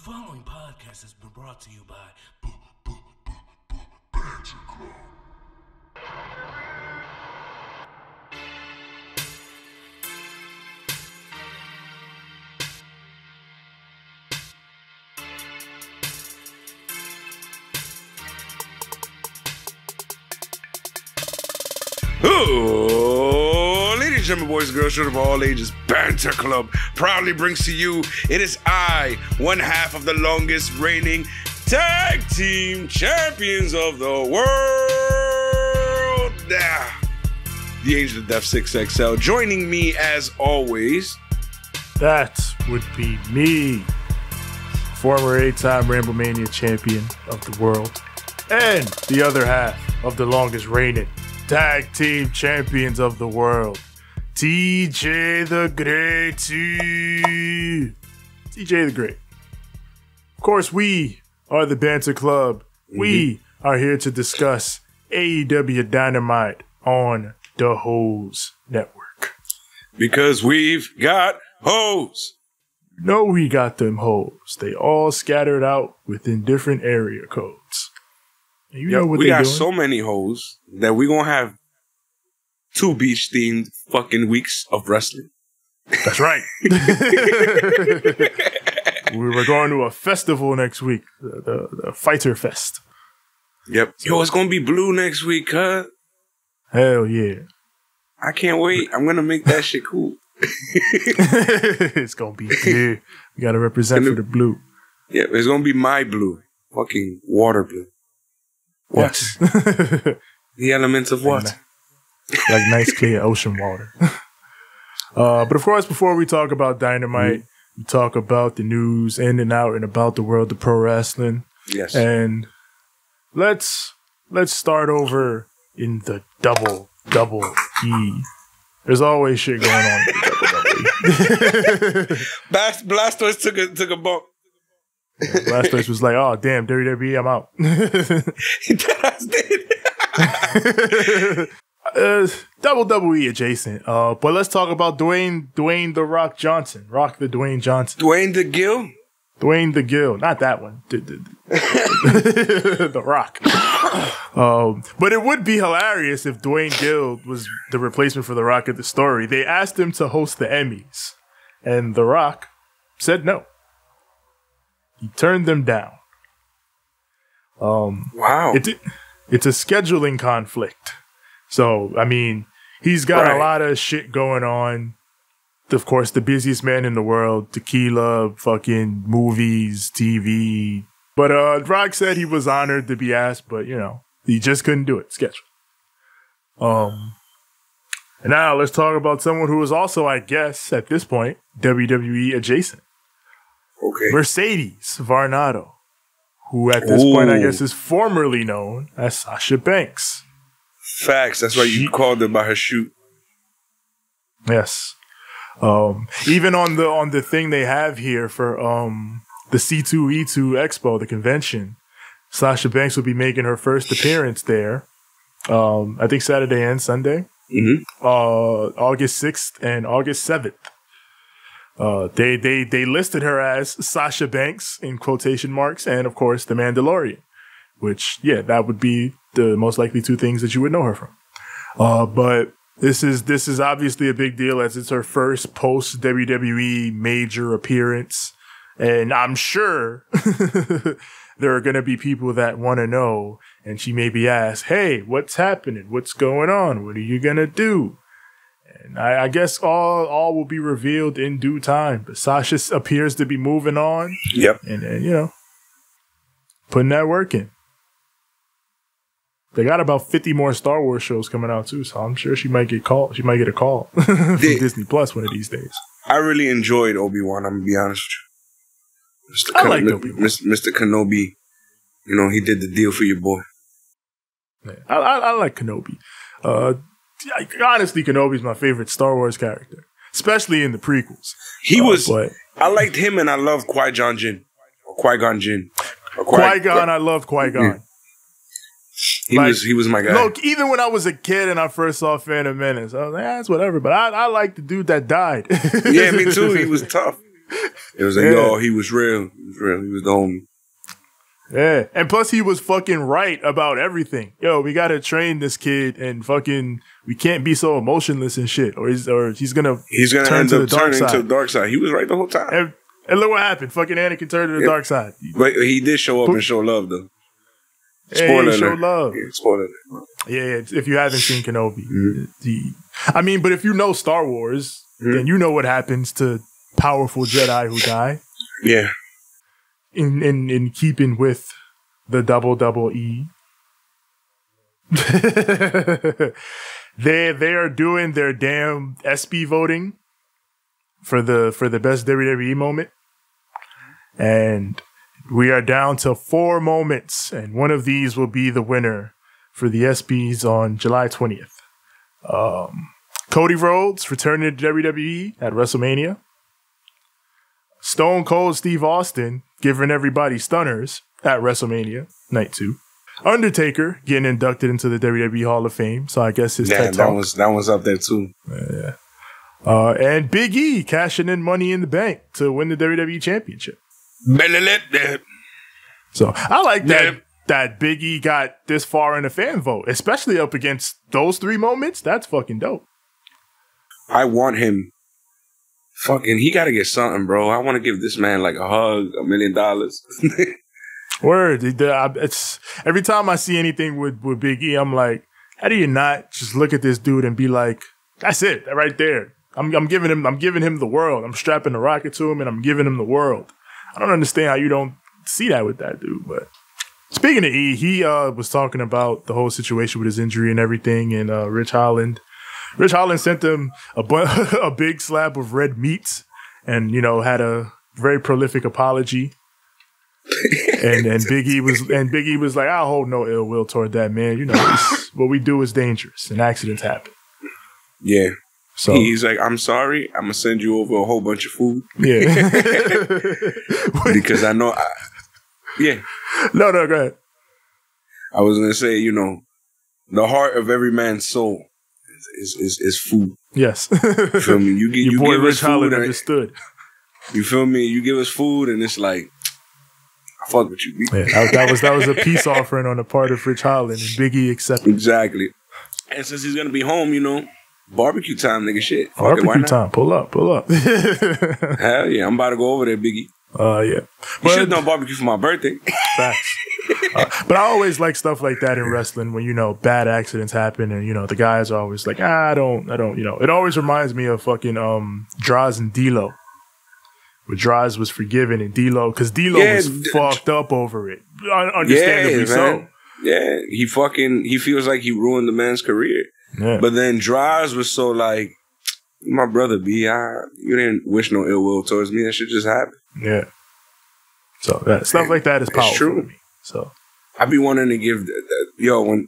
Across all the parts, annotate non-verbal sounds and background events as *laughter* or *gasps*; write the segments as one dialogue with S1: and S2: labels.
S1: following podcast has been brought to you by.
S2: Oh, and gentlemen, boys and girls, children of all ages, Banter Club proudly brings to you. It is I, one half of the longest reigning tag team champions of the world. The Angel of Death 6XL. Joining me as always,
S3: That would be me, former eight-time Ramblemania champion of the world, and the other half of the longest reigning tag team champions of the world, TJ the Great. TJ the Great. Of course, we are the Banter Club. We mm-hmm. are here to discuss AEW Dynamite on the Hose Network.
S2: because we've got hoes.
S3: know we got them hoes. They all scattered out within different area codes. You know what
S2: we got
S3: doing?
S2: so many hoes that we're gonna have two beach themed fucking weeks of wrestling.
S3: That's right. *laughs* we were going to a festival next week, the, the, the Fyter Fest.
S2: Yep. Yo, it's gonna be blue next week, huh?
S3: Hell yeah.
S2: I can't wait. I'm gonna make that shit cool. *laughs*
S3: it's gonna be good. We gotta represent for the blue.
S2: Yeah, it's gonna be my blue. Fucking water blue. What?
S3: Yes. *laughs*
S2: The elements of what?
S3: Like nice clear ocean water. *laughs* uh, but of course, before we talk about dynamite, we talk about the news in and out and about the world of pro wrestling.
S2: Yes.
S3: And let's let's start over in the double double E. There's always shit going on. *laughs* *laughs* in
S2: Blast, Blastoise took a took a bump.
S3: E. Last place was like, oh damn, WWE, I'm out.
S2: That's did.
S3: Uh, double double E adjacent. Uh, but let's talk about Dwayne Dwayne the Rock Johnson, Rock the Dwayne Johnson,
S2: Dwayne the Gill.
S3: Dwayne the Gill, not that one, *laughs* *laughs* the Rock. *coughs* Um, but it would be hilarious if Dwayne Gill was the replacement for The Rock at the story. They asked him to host the Emmys, and The Rock said no. He turned them down. Um,
S2: Wow.
S3: it, it's a scheduling conflict. So, I mean, he's got
S2: Right.
S3: a lot of shit going on. Of course, the busiest man in the world, tequila, fucking movies, TV. But uh Rock said he was honored to be asked, but you know, he just couldn't do it. Schedule. Um and now let's talk about someone who is also, I guess, at this point, WWE adjacent.
S2: okay.
S3: Mercedes Varnado, who at this point I guess is formerly known as Sasha Banks.
S2: Facts. That's why you
S3: She-
S2: called her by her shoot.
S3: Yes. Um, even on the on the thing they have here for um the C2E2 Expo, the convention, Sasha Banks will be making her first appearance there. Um, I think Saturday and Sunday.
S2: Mhm.
S3: Uh, August 6th and August 7th. Uh, they they they listed her as Sasha Banks in quotation marks, and of course the Mandalorian, which yeah, that would be the most likely two things that you would know her from. Uh, but this is this is obviously a big deal as it's her first post WWE major appearance, and I'm sure *laughs* there are going to be people that want to know, and she may be asked, "Hey, what's happening? What's going on? What are you gonna do?" And I, I guess all all will be revealed in due time. But Sasha appears to be moving on,
S2: Yep.
S3: and, and you know, putting that work in. They got about fifty more Star Wars shows coming out too, so I'm sure she might get called. She might get a call *laughs* from
S2: They-
S3: Disney Plus one of these days.
S2: I really enjoyed Obi Wan. I'm gonna be honest with you. Mr.
S3: I
S2: Ken-
S3: liked Obi-Wan.
S2: Mr. Mr. Kenobi. You know he did the deal for your boy.
S3: Yeah. I, I, I like Kenobi. Uh, I- honestly, Kenobi's my favorite Star Wars character, especially in the prequels.
S2: He
S3: Uh,
S2: was.
S3: but
S2: I liked him, and I love Qui Gon Jinn or Qui Gon Jinn.
S3: Qui Gon, I love Qui Gon.
S2: He
S3: like-
S2: was. He was my guy.
S3: Look, even when I was a kid and I first saw Phantom Menace, I was like, ah, it's whatever. But I, I like the dude that died. *laughs*
S2: yeah, me too. He was tough. It was like,
S3: Yeah.
S2: yo, he was real. He was real. He was the homie.
S3: Yeah. And plus he was fucking right about everything. Yo, we gotta train this kid and fucking we can't be so emotionless and shit. Or he's or he's gonna
S2: He's gonna
S3: Turn
S2: end
S3: to
S2: up
S3: the dark
S2: turning to
S3: side.
S2: the dark side. He was right the whole time.
S3: and, and look what happened. Fucking Anakin turned to the
S2: Yep.
S3: dark side.
S2: But he did show up and show love though.
S3: Hey,
S2: Spoiler
S3: show
S2: alert.
S3: love.
S2: Yeah, spoiler. alert.
S3: Yeah, if you haven't seen Kenobi,
S2: Mm-hmm.
S3: the I mean, but if you know Star Wars,
S2: Mm-hmm.
S3: then you know what happens to powerful Jedi who die.
S2: Yeah.
S3: In in in keeping with the double double E. *laughs* they they are doing their damn ESPY voting for the for the best WWE moment. And we are down to four moments, and one of these will be the winner for the ESPYs on July 20th. Um, Cody Rhodes returning to WWE at WrestleMania. Stone Cold Steve Austin giving everybody stunners at WrestleMania night two. Undertaker getting inducted into the WWE Hall of Fame, so I guess his
S2: Yeah,
S3: TED
S2: that
S3: talk.
S2: was that was up there too.
S3: Uh, and Big E cashing in Money in the Bank to win the WWE Championship. So I like that
S2: Yeah.
S3: that Big E got this far in the fan vote, especially up against those three moments. That's fucking dope.
S2: I want him. Fucking, he got to get something, bro. I want to give this man like a hug, a million dollars. *laughs*
S3: Word. The- the- I- It's every time I see anything with with Big E, I'm like, how do you not just look at this dude and be like, that's it, right there. I'm I'm giving him I'm giving him the world. I'm strapping the rocket to him and I'm giving him the world. I don't understand how you don't see that with that dude. But speaking of E, he uh, was talking about the whole situation with his injury and everything, and uh, Ridge Holland. Ridge Holland sent him a bu- *laughs* a big slab of red meat, and you know had a very prolific apology. and and Biggie was and Biggie was like, I'll hold no ill will toward that man. You know, what we do is dangerous, and accidents happen.
S2: yeah.
S3: So
S2: He's like, I'm sorry. I'm to send you over a whole bunch of food
S3: yeah, *laughs* *laughs*
S2: because I know. I, yeah.
S3: no, no, go ahead.
S2: I was to say, you know, the heart of every man's soul is, is, is, is food.
S3: Yes,
S2: You feel me? You, gi- *laughs*
S3: your
S2: you
S3: boy
S2: give
S3: Rich
S2: us
S3: Holland
S2: food. And,
S3: understood.
S2: you feel me? You give us food and it's like, I fuck with you.
S3: Yeah, that, that was that was a peace offering on the part of Ridge Holland, and Biggie accepted.
S2: Exactly. And since he's gonna be home, you know, barbecue time, nigga. Shit. Fuck
S3: Barbecue time, pull up, pull up. *laughs*
S2: Hell yeah, I'm about to go over there, Biggie.
S3: uh, yeah,
S2: You should have done barbecue for my birthday.
S3: Facts. *laughs* Uh, but I always like stuff like that in wrestling when you know bad accidents happen and you know the guys are always like ah, I don't I don't you know it always reminds me of fucking um Droz and D'Lo. Where Droz was forgiven and D'Lo because D'Lo
S2: Yeah,
S3: was
S2: d-
S3: fucked up over it, Un- understandably
S2: yeah,
S3: so.
S2: Yeah, he fucking he feels like he ruined the man's career.
S3: Yeah.
S2: But then Droz was so like, my brother B, I, you didn't wish no ill will towards me. That shit just happened.
S3: yeah. So that stuff like that is
S2: It's
S3: powerful
S2: true.
S3: to me. So
S2: I be wanting to give, th- th- yo, when,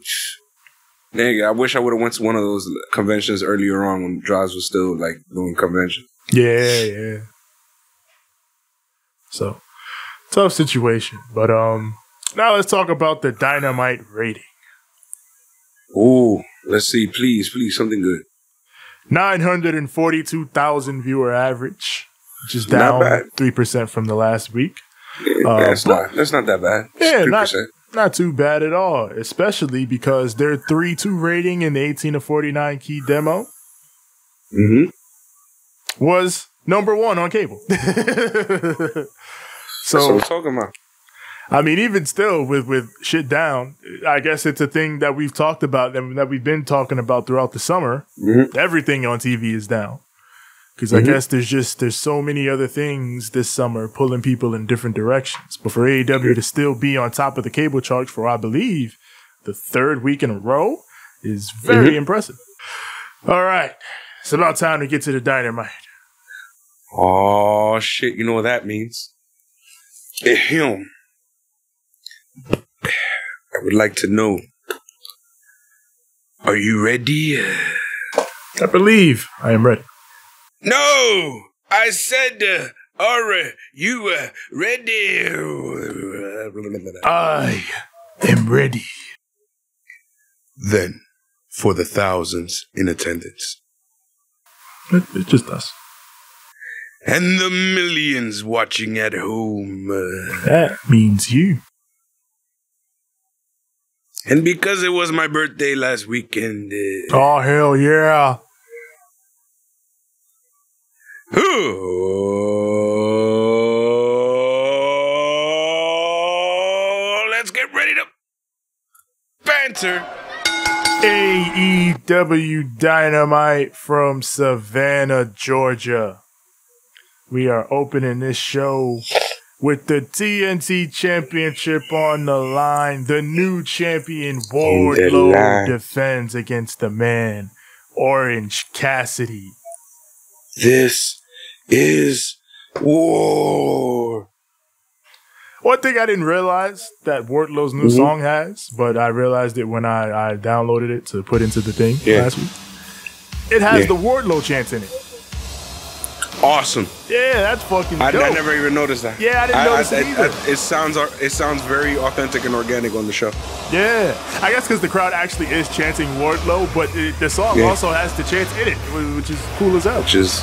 S2: nigga, I wish I would have went to one of those conventions earlier on when Droz was still like doing conventions.
S3: Yeah, yeah. So tough situation. But um now let's talk about the dynamite rating.
S2: Ooh, let's see, please, please, something good.
S3: Nine hundred and forty-two thousand viewer average, which is down
S2: bad.
S3: three percent from the last week.
S2: Yeah,
S3: Uh,
S2: that's
S3: but-
S2: not that's not that bad.
S3: Yeah,
S2: Three
S3: not
S2: percent.
S3: not too bad at all. Especially because their three-two rating in the eighteen to forty-nine key demo
S2: Mm-hmm.
S3: was number one on cable. *laughs*
S2: So talking about.
S3: I mean, even still, with with shit down, I guess it's a thing that we've talked about and that we've been talking about throughout the summer.
S2: Mhm.
S3: Everything on TV is down because I guess there's just there's so many other things this summer pulling people in different directions. But for AEW to still be on top of the cable charts for I believe the third week in a row is very impressive. All right, it's about time to get to the dynamite.
S2: Oh shit! You know what that means? Ahem. I would like to know. Are you ready?
S3: I believe I am ready.
S2: No, I said, uh, "Are you uh, ready?"
S3: I am ready.
S2: Then, for the thousands in attendance,
S3: It- It's just us.
S2: and the millions watching at home. Uh,
S3: That means you.
S2: And because it was my birthday last weekend, uh,
S3: Oh hell yeah!
S2: let's get ready to banter.
S3: AEW Dynamite from Savannah, Georgia. We are opening this show with the TNT Championship on the line. The new champion Wardlow defends against the man Orange Cassidy.
S2: This is war.
S3: One thing I didn't realize that Wardlow's new
S2: Mhm.
S3: song has, but I realized it when I, I downloaded it to put into the thing
S2: Yeah.
S3: last week. It has
S2: Yeah.
S3: the Wardlow chants in it.
S2: Awesome.
S3: Yeah, that's fucking
S2: I,
S3: dope.
S2: I never even noticed that.
S3: Yeah, I didn't notice it either.
S2: it sounds it sounds very authentic and organic on the show.
S3: Yeah, I guess because the crowd actually is chanting Wardlow, but it, the song
S2: Yeah.
S3: also has the chants in it, which is cool as hell.
S2: which is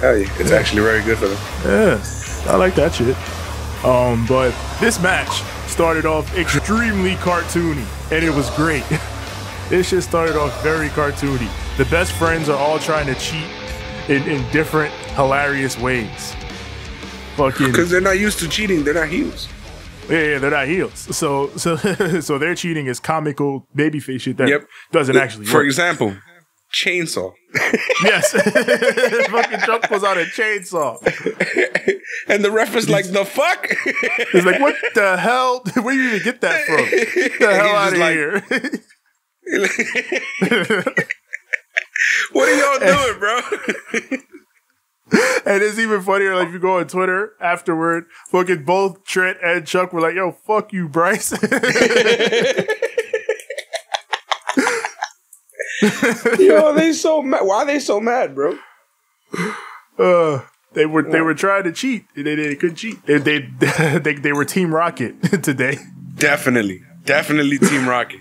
S2: hell yeah, it's actually very good for them.
S3: Yeah, I like that shit. Um, but this match started off extremely cartoony, and it was great. *laughs* this shit started off very cartoony. The best friends are all trying to cheat in, in different hilarious ways. Fucking
S2: Because they're not used to cheating, they're not heels.
S3: Yeah, yeah, they're not heels. So, *laughs* so, so their cheating is comical babyface shit that
S2: Yep.
S3: doesn't actually
S2: For
S3: work.
S2: example, chainsaw. *laughs*
S3: yes, *laughs* fucking Trump was on a chainsaw.
S2: and the ref is like, the fuck?
S3: He's like, what the hell? Where you even get that from? Get the hell out of
S2: like-
S3: here!
S2: what are y'all doing, bro? *laughs*
S3: and it's even funnier. Like if you go on Twitter afterward, fucking both Trent and Chuck were like, "Yo, fuck you, Bryce."
S2: Yo, they so mad. Why are they so mad, bro? *laughs*
S3: uh, they were they were trying to cheat. They, they couldn't cheat. They, they *laughs* they they were Team Rocket today.
S2: Definitely. Definitely Team Rocket.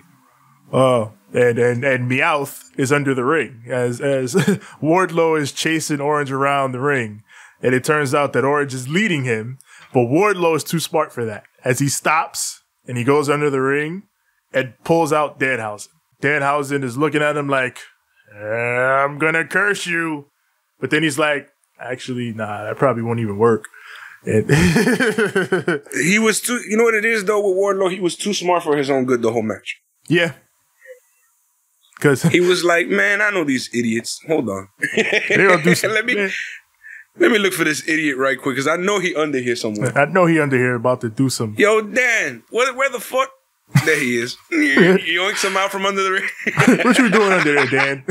S3: Oh, and and and Meowth is under the ring as as *laughs* Wardlow is chasing Orange around the ring, and it turns out that Orange is leading him, but Wardlow is too smart for that. As he stops and he goes under the ring and pulls out Danhausen. Danhausen is looking at him like, eh, "I'm gonna curse you," but then he's like, "Actually, nah, that probably won't even work." And *laughs*
S2: He was too, you know what it is though with Wardlow? He was too smart for his own good the whole match.
S3: yeah, because
S2: He was like, man, I know these idiots. Hold on.
S3: they don't do *laughs* some,
S2: let me let me look for this idiot right quick because I know he under here somewhere.
S3: I know he under here about to do some
S2: Yo, Dan, where, where the fuck? There he is. *laughs* You *laughs* yoinks him out from under the ring.
S3: what you doing under there, Dan?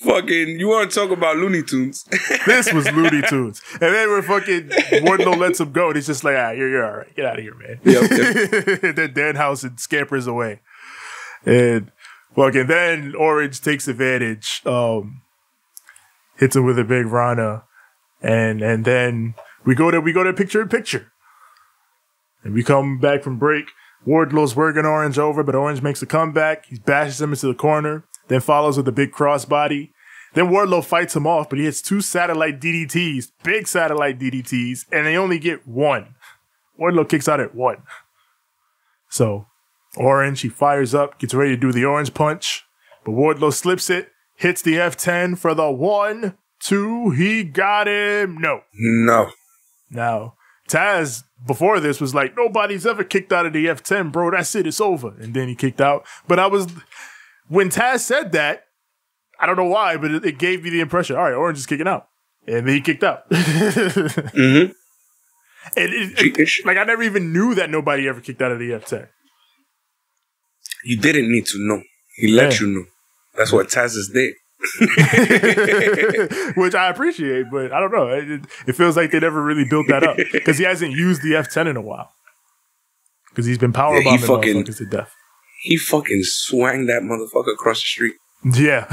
S2: fucking, you want to talk about Looney Tunes?
S3: this was Looney Tunes. And then we're fucking Wardlow lets him go. And he's just like, ah, you're, you're all right. Get out of here, man.
S2: Yep,
S3: and then and scampers away. And fucking then Orange takes advantage, um, hits him with a big Rana. And and then we go to we go to picture in picture. And we come back from break. Wardlow's working Orange over, but Orange makes a comeback. He bashes him into the corner, then follows with a big crossbody. Then Wardlow fights him off, but he hits two satellite DDTs, big satellite DDTs, and they only get one. Wardlow kicks out at one. So, Orange, he fires up, gets ready to do the orange punch, but Wardlow slips it, hits the F10 for the one, two, he got him. No.
S2: no.
S3: Now, Taz before this was like, nobody's ever kicked out of the F10, bro. That's it. It's over. And then he kicked out. But I was, when Taz said that, I don't know why, but it, it gave me the impression, all right, Orange is kicking out. And then he kicked out. *laughs* and
S2: Mm-hmm.
S3: it, it- like, I never even knew that nobody ever kicked out of the F10.
S2: You didn't need to know. He let
S3: Yeah.
S2: you know. That's what Taz is there.
S3: Which I appreciate, but I don't know. It, it- feels like they never really built that up because he hasn't used the F10 in a while. Because he's been power
S2: Yeah, he fucking-
S3: motherfuckers to death.
S2: He fucking swang that motherfucker across the street.
S3: Yeah.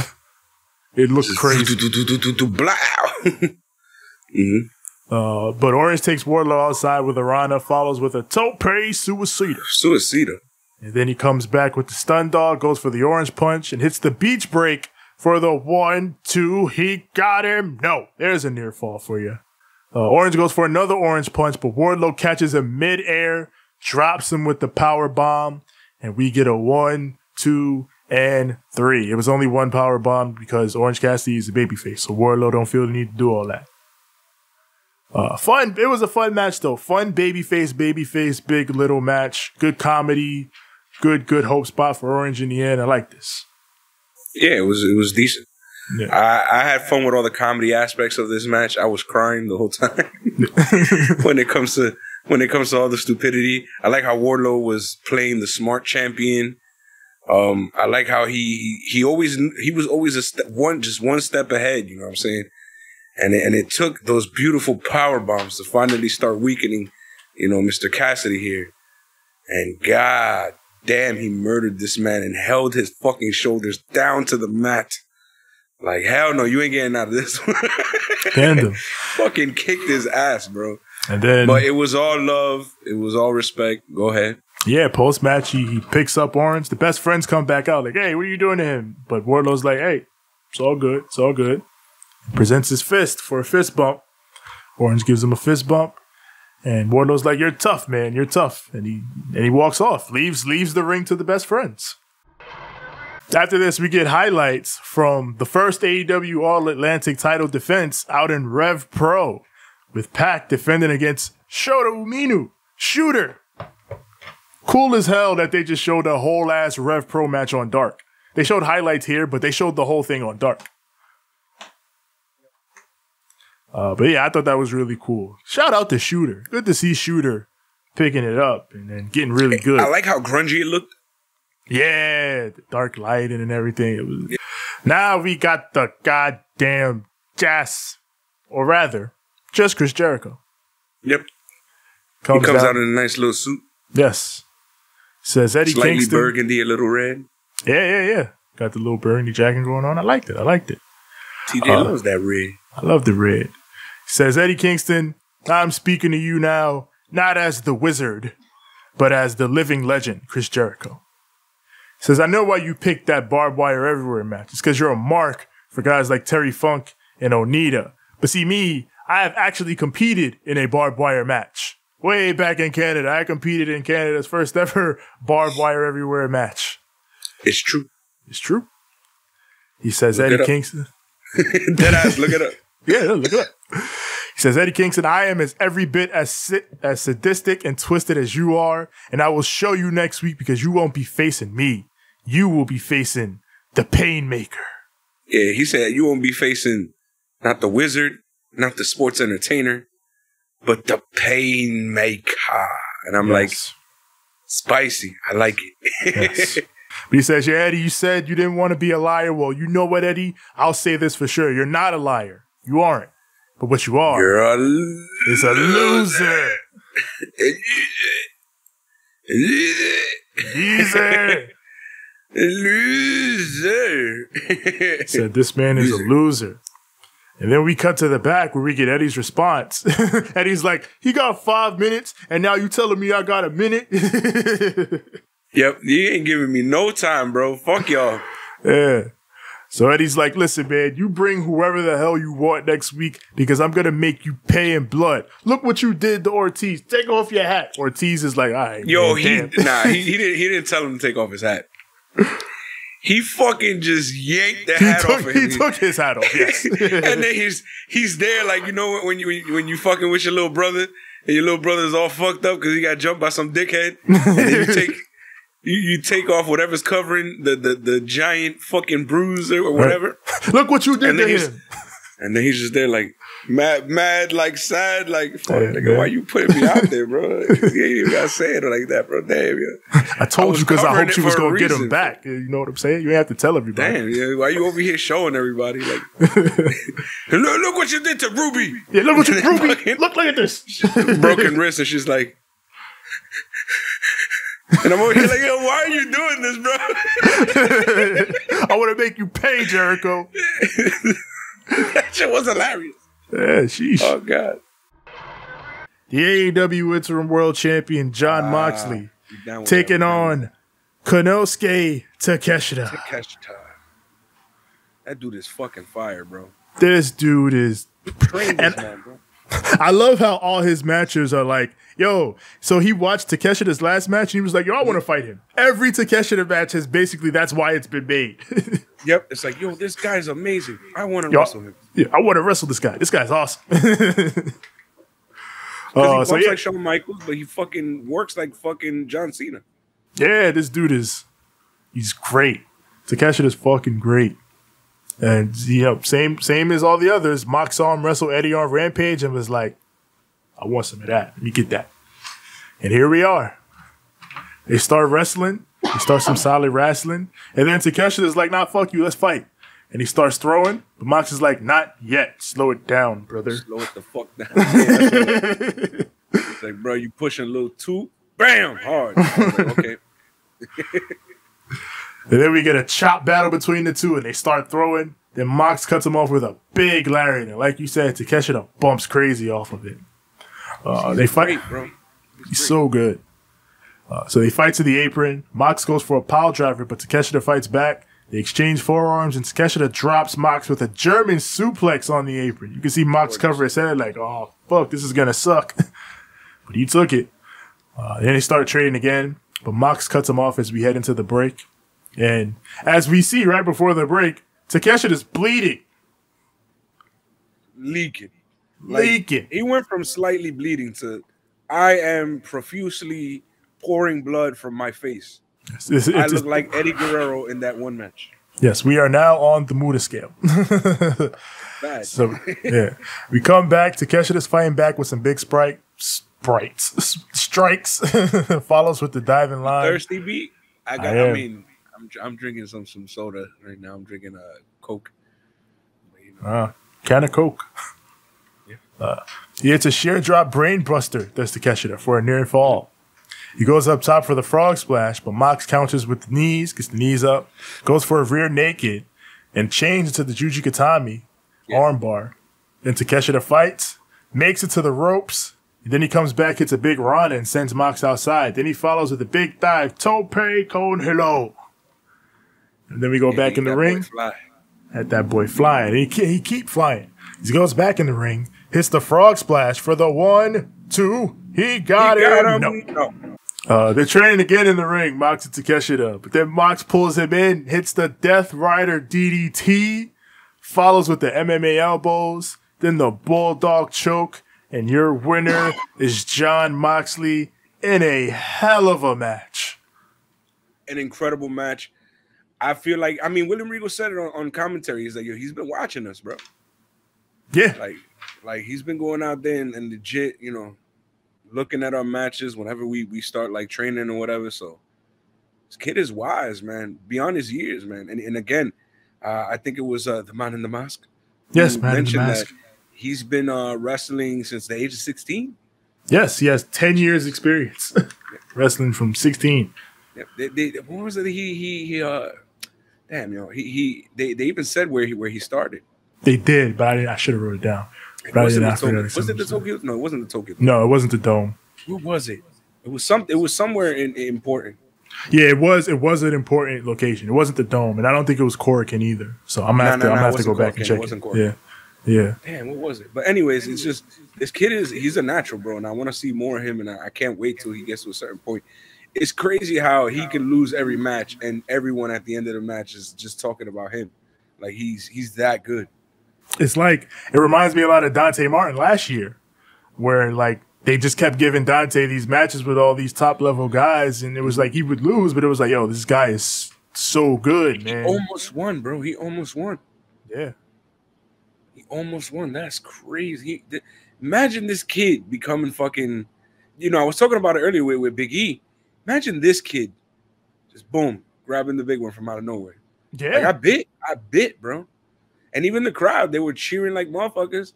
S3: It looked
S2: Just
S3: crazy.
S2: do, do, do, do, do, do, Blow. *laughs* hmm
S3: Uh, but Orange takes Wardlow outside with Arana, follows with a tope suicida.
S2: Suicida.
S3: And then he comes back with the stun dog, goes for the orange punch, and hits the beach break for the one, two. He got him. No, there's a near fall for you. Uh, Orange goes for another orange punch, but Wardlow catches him midair, drops him with the power bomb, and we get a one, two, and three. It was only one power bomb because Orange Cassidy is a babyface, so Wardlow don't feel the need to do all that. Uh, fun. It was a fun match though. Fun babyface, babyface, big little match. Good comedy. Good, good hope spot for Orange in the end. I like this.
S2: Yeah, it was it was decent.
S3: Yeah.
S2: I, I had fun with all the comedy aspects of this match. I was crying the whole time *laughs* when it comes to when it comes to all the stupidity. I like how Wardlow was playing the smart champion. Um, I like how he he always he was always a step one just one step ahead. You know what I'm saying? And it, and it took those beautiful power bombs to finally start weakening, you know, Mr. Cassidy here. And God damn, he murdered this man and held his fucking shoulders down to the mat. Like hell no, you ain't getting out of this one. *laughs*
S3: Damn
S2: fucking kicked his ass, bro.
S3: And then,
S2: But it was all love. It was all respect. Go ahead.
S3: yeah, post match, he, he picks up Orange. The best friends come back out like, hey, what are you doing to him? But Wardlow's like, hey, it's all good. It's all good. Presents his fist for a fist bump. Orange gives him a fist bump. And Wardlow's like, "You're tough, man. You're tough." And he and he walks off, leaves leaves the ring to the best friends. After this, we get highlights from the first AEW All Atlantic title defense out in Rev Pro, with Pac defending against Shota Umino, Shooter. Cool as hell that they just showed a whole ass Rev Pro match on Dark. They showed highlights here, but they showed the whole thing on Dark. Uh, but yeah, I thought that was really cool. Shout out to Shooter. Good to see Shooter picking it up and then getting really good.
S2: I like how grungy it looked.
S3: yeah, the dark lighting and everything. It was. Now we got the goddamn JAS, or rather, just Chris Jericho.
S2: Yep. He
S3: Comes,
S2: comes
S3: out,
S2: out in a nice little suit,
S3: yes. Says Eddie
S2: slightly
S3: Kingston.
S2: burgundy, a little red.
S3: Yeah, yeah, yeah. Got the little burgundy jacket going on. I liked it. I liked it.
S2: TJ
S3: Uh,
S2: loves that red.
S3: I love the red. Says Eddie Kingston, I'm speaking to you now, not as the wizard, but as the living legend, Chris Jericho. Says, I know why you picked that barbed wire everywhere match. It's because you're a mark for guys like Terry Funk and Onita. But see, me, I have actually competed in a barbed wire match. Way back in Canada, I competed in Canada's first ever *laughs* barbed wire everywhere match.
S2: It's true.
S3: It's true. He says,
S2: Look
S3: Eddie. Kingston. *laughs*
S2: Dead ass. Look it up. *laughs*
S3: Yeah, look it up. He says, Eddie Kingston, I am as every bit as si- as sadistic and twisted as you are, and I will show you next week because you won't be facing me. You will be facing the Painmaker.
S2: Yeah, he said you won't be facing not the wizard, not the sports entertainer, but the pain maker. And I'm like, spicy. I like it.
S3: Yes. *laughs* But he says, Yeah, Eddie, you said you didn't want to be a liar. Well, you know what, Eddie? I'll say this for sure. You're not a liar. You aren't. But what you are
S2: You're a
S3: is a loser. Easy.
S2: Loser.
S3: said this man is a loser. And then we cut to the back where we get Eddie's response. *laughs* Eddie's like, he got five minutes, and now you telling me I got a minute? *laughs*
S2: yep, you ain't giving me no time, bro. Fuck y'all.
S3: yeah. So Eddie's like, listen, man, you bring whoever the hell you want next week because I'm gonna make you pay in blood. Look what you did to Ortiz. Take off your hat. Ortiz is like, all right.
S2: Yo,
S3: man,
S2: he nah, he, *laughs* he didn't he didn't tell him to take off his hat. He fucking just yanked the
S3: he
S2: hat
S3: took,
S2: off of
S3: he took his hat off. Yes. *laughs*
S2: and then he's he's there like you know when you when you, when you fucking with your little brother and your little brother's all fucked up because he got jumped by some dickhead and then you take *laughs* you, you take off whatever's covering the, the the giant fucking bruiser or whatever *laughs*
S3: Look what you did
S2: And
S3: to
S2: then he's-
S3: him.
S2: and then he's just there like mad mad like sad like fuck
S3: Yeah,
S2: nigga
S3: man.
S2: why you putting me out there bro *laughs* you ain't even gotta say it like that bro damn yeah.
S3: I told
S2: was
S3: you because I hoped you was gonna get him back. You know what I'm saying? You ain't have to tell everybody.
S2: damn yeah why you over here showing everybody like *laughs* look, look what you did to Ruby
S3: Yeah, look what you, Ruby. Look, look at this.
S2: broken wrist, and she's like, and I'm over here like, yo, why are you *laughs* doing this, bro? *laughs*
S3: I want to make you pay, Jericho. *laughs*
S2: that shit was hilarious.
S3: Yeah, sheesh.
S2: Oh god,
S3: the AEW Interim World Champion Jon ah, Moxley taking on Konosuke Takeshita.
S2: Time. That dude is fucking fire, bro.
S3: This dude is.
S2: Train this man, bro.
S3: I love how all his matches are like, yo. So he watched Takeshita's last match and he was like, yo, I want to fight him. Every Takeshita match is basically that's why it's been made. *laughs*
S2: Yep, it's like, yo, this guy's amazing. I want to wrestle him.
S3: yeah, I want to wrestle this guy. This guy's awesome. *laughs*
S2: Because
S3: Uh,
S2: he
S3: so yeah,
S2: like Shawn Michaels, but he fucking works like fucking John Cena.
S3: yeah, this dude is he's great. Takeshita's fucking great. And know, same same as all the others. Mox saw him wrestle Eddie on Rampage and was like, I want some of that. Let me get that. And here we are. They start wrestling. They start some solid wrestling. And then Takeshita's like, nah, fuck you, let's fight. And he starts throwing. But Mox is like, not yet. Slow it down, brother.
S2: Slow it the fuck down. *laughs* It's like, bro, you pushing a little too, bam, hard. Like, okay. *laughs*
S3: And then we get a chop battle between the two, and they start throwing. Then Mox cuts him off with a big lariat, and like you said, Takeshita bumps crazy off of it. Uh, they fight.
S2: Great, bro.
S3: He's so good. Uh, so they fight to the apron. Mox goes for a pile driver, but Takeshita fights back. They exchange forearms, and Takeshita drops Mox with a German suplex on the apron. You can see Mox cover his head like, "Oh fuck, this is gonna suck," *laughs* but he took it. Uh, then they start trading again, but Mox cuts him off as we head into the break. And as we see right before the break, Takeshita's bleeding,
S2: Leaking. Like,
S3: leaking.
S2: He went from slightly bleeding to I am profusely pouring blood from my face.
S3: It's- it's-
S2: I look like Eddie Guerrero in that one match.
S3: yes, we are now on the Muta scale. So yeah, we come back. Takeshita's fighting back with some big sprite sprites strikes. *laughs* Follows with the diving line.
S2: Thirsty beat. I got.
S3: I
S2: I, mean, I'm drinking some some soda right now. I'm drinking uh Coke. But, you know,
S3: Uh, can of coke. Uh, he hits a sheer drop brain buster. Does Takeshita for a near fall. He goes up top for the frog splash, but Mox counters with the knees, gets the knees up, goes for a rear naked, and changes to the Juji Gatame armbar. Then Takeshita fights, makes it to the ropes. Then he comes back, hits a big run, and sends Mox outside. Then he follows with a big dive, tope con hilo. And then we go back in the ring at that boy flying. He he keep flying. He goes back in the ring, hits the frog splash for the one, two. He got,
S2: He got
S3: him.
S2: him.
S3: No.
S2: No.
S3: Uh, they're training again in the ring. Mox and Takeshita, but then Mox pulls him in, hits the Death Rider DDT, follows with the MMA elbows, then the Bulldog choke, and your winner is Jon Moxley in a hell of a match.
S2: An incredible match. I feel like I mean William Regal said it on, on commentary. He's like, yo, he's been watching us, bro.
S3: Yeah,
S2: Like, like he's been going out there and, and legit, you know, looking at our matches whenever we we start like training or whatever. So this kid is wise, man, beyond his years, man. And and again, uh, I think it was uh, the man in the mask.
S3: yes, man. in the mask.
S2: that he's been uh, wrestling since the age of sixteen.
S3: Yes, he has 10 years experience *laughs* wrestling from 16.
S2: Yeah, they, they, what was it? He he he. Uh, damn, you know, he he. They, they even said where he where he started.
S3: They did, but I didn't. I should have wrote it down. But I
S2: Was it,
S3: didn't
S2: the Tokyo, was it the Tokyo? No, it wasn't the Tokyo.
S3: No, it wasn't the dome.
S2: What was it? It was some. It was somewhere in, important.
S3: Yeah, it was. It was an important location. It wasn't the dome, and I don't think it was Korakuen either. So I'm gonna
S2: No,
S3: have
S2: no,
S3: to. I'm
S2: no,
S3: have to go
S2: wasn't
S3: back and check
S2: It wasn't.
S3: Yeah, yeah.
S2: Damn, what was it? But anyways, it's just this kid is he's a natural, bro, and I want to see more of him, and I, I can't wait till he gets to a certain point. It's crazy how he can lose every match, and everyone at the end of the match is just talking about him, like he's he's that good.
S3: It's like it reminds me a lot of Dante Martin last year, where like they just kept giving Dante these matches with all these top level guys, and it was like he would lose, but it was like, yo, this guy is so good, man.
S2: Almost won, bro. He almost won.
S3: Yeah,
S2: He almost won. That's crazy. He, th- imagine this kid becoming fucking. You know, I was talking about it earlier with, with Big E. Imagine this kid, just boom, grabbing the big one from out of nowhere.
S3: yeah.
S2: Like I bit, I bit, bro. And even the crowd, they were cheering like motherfuckers.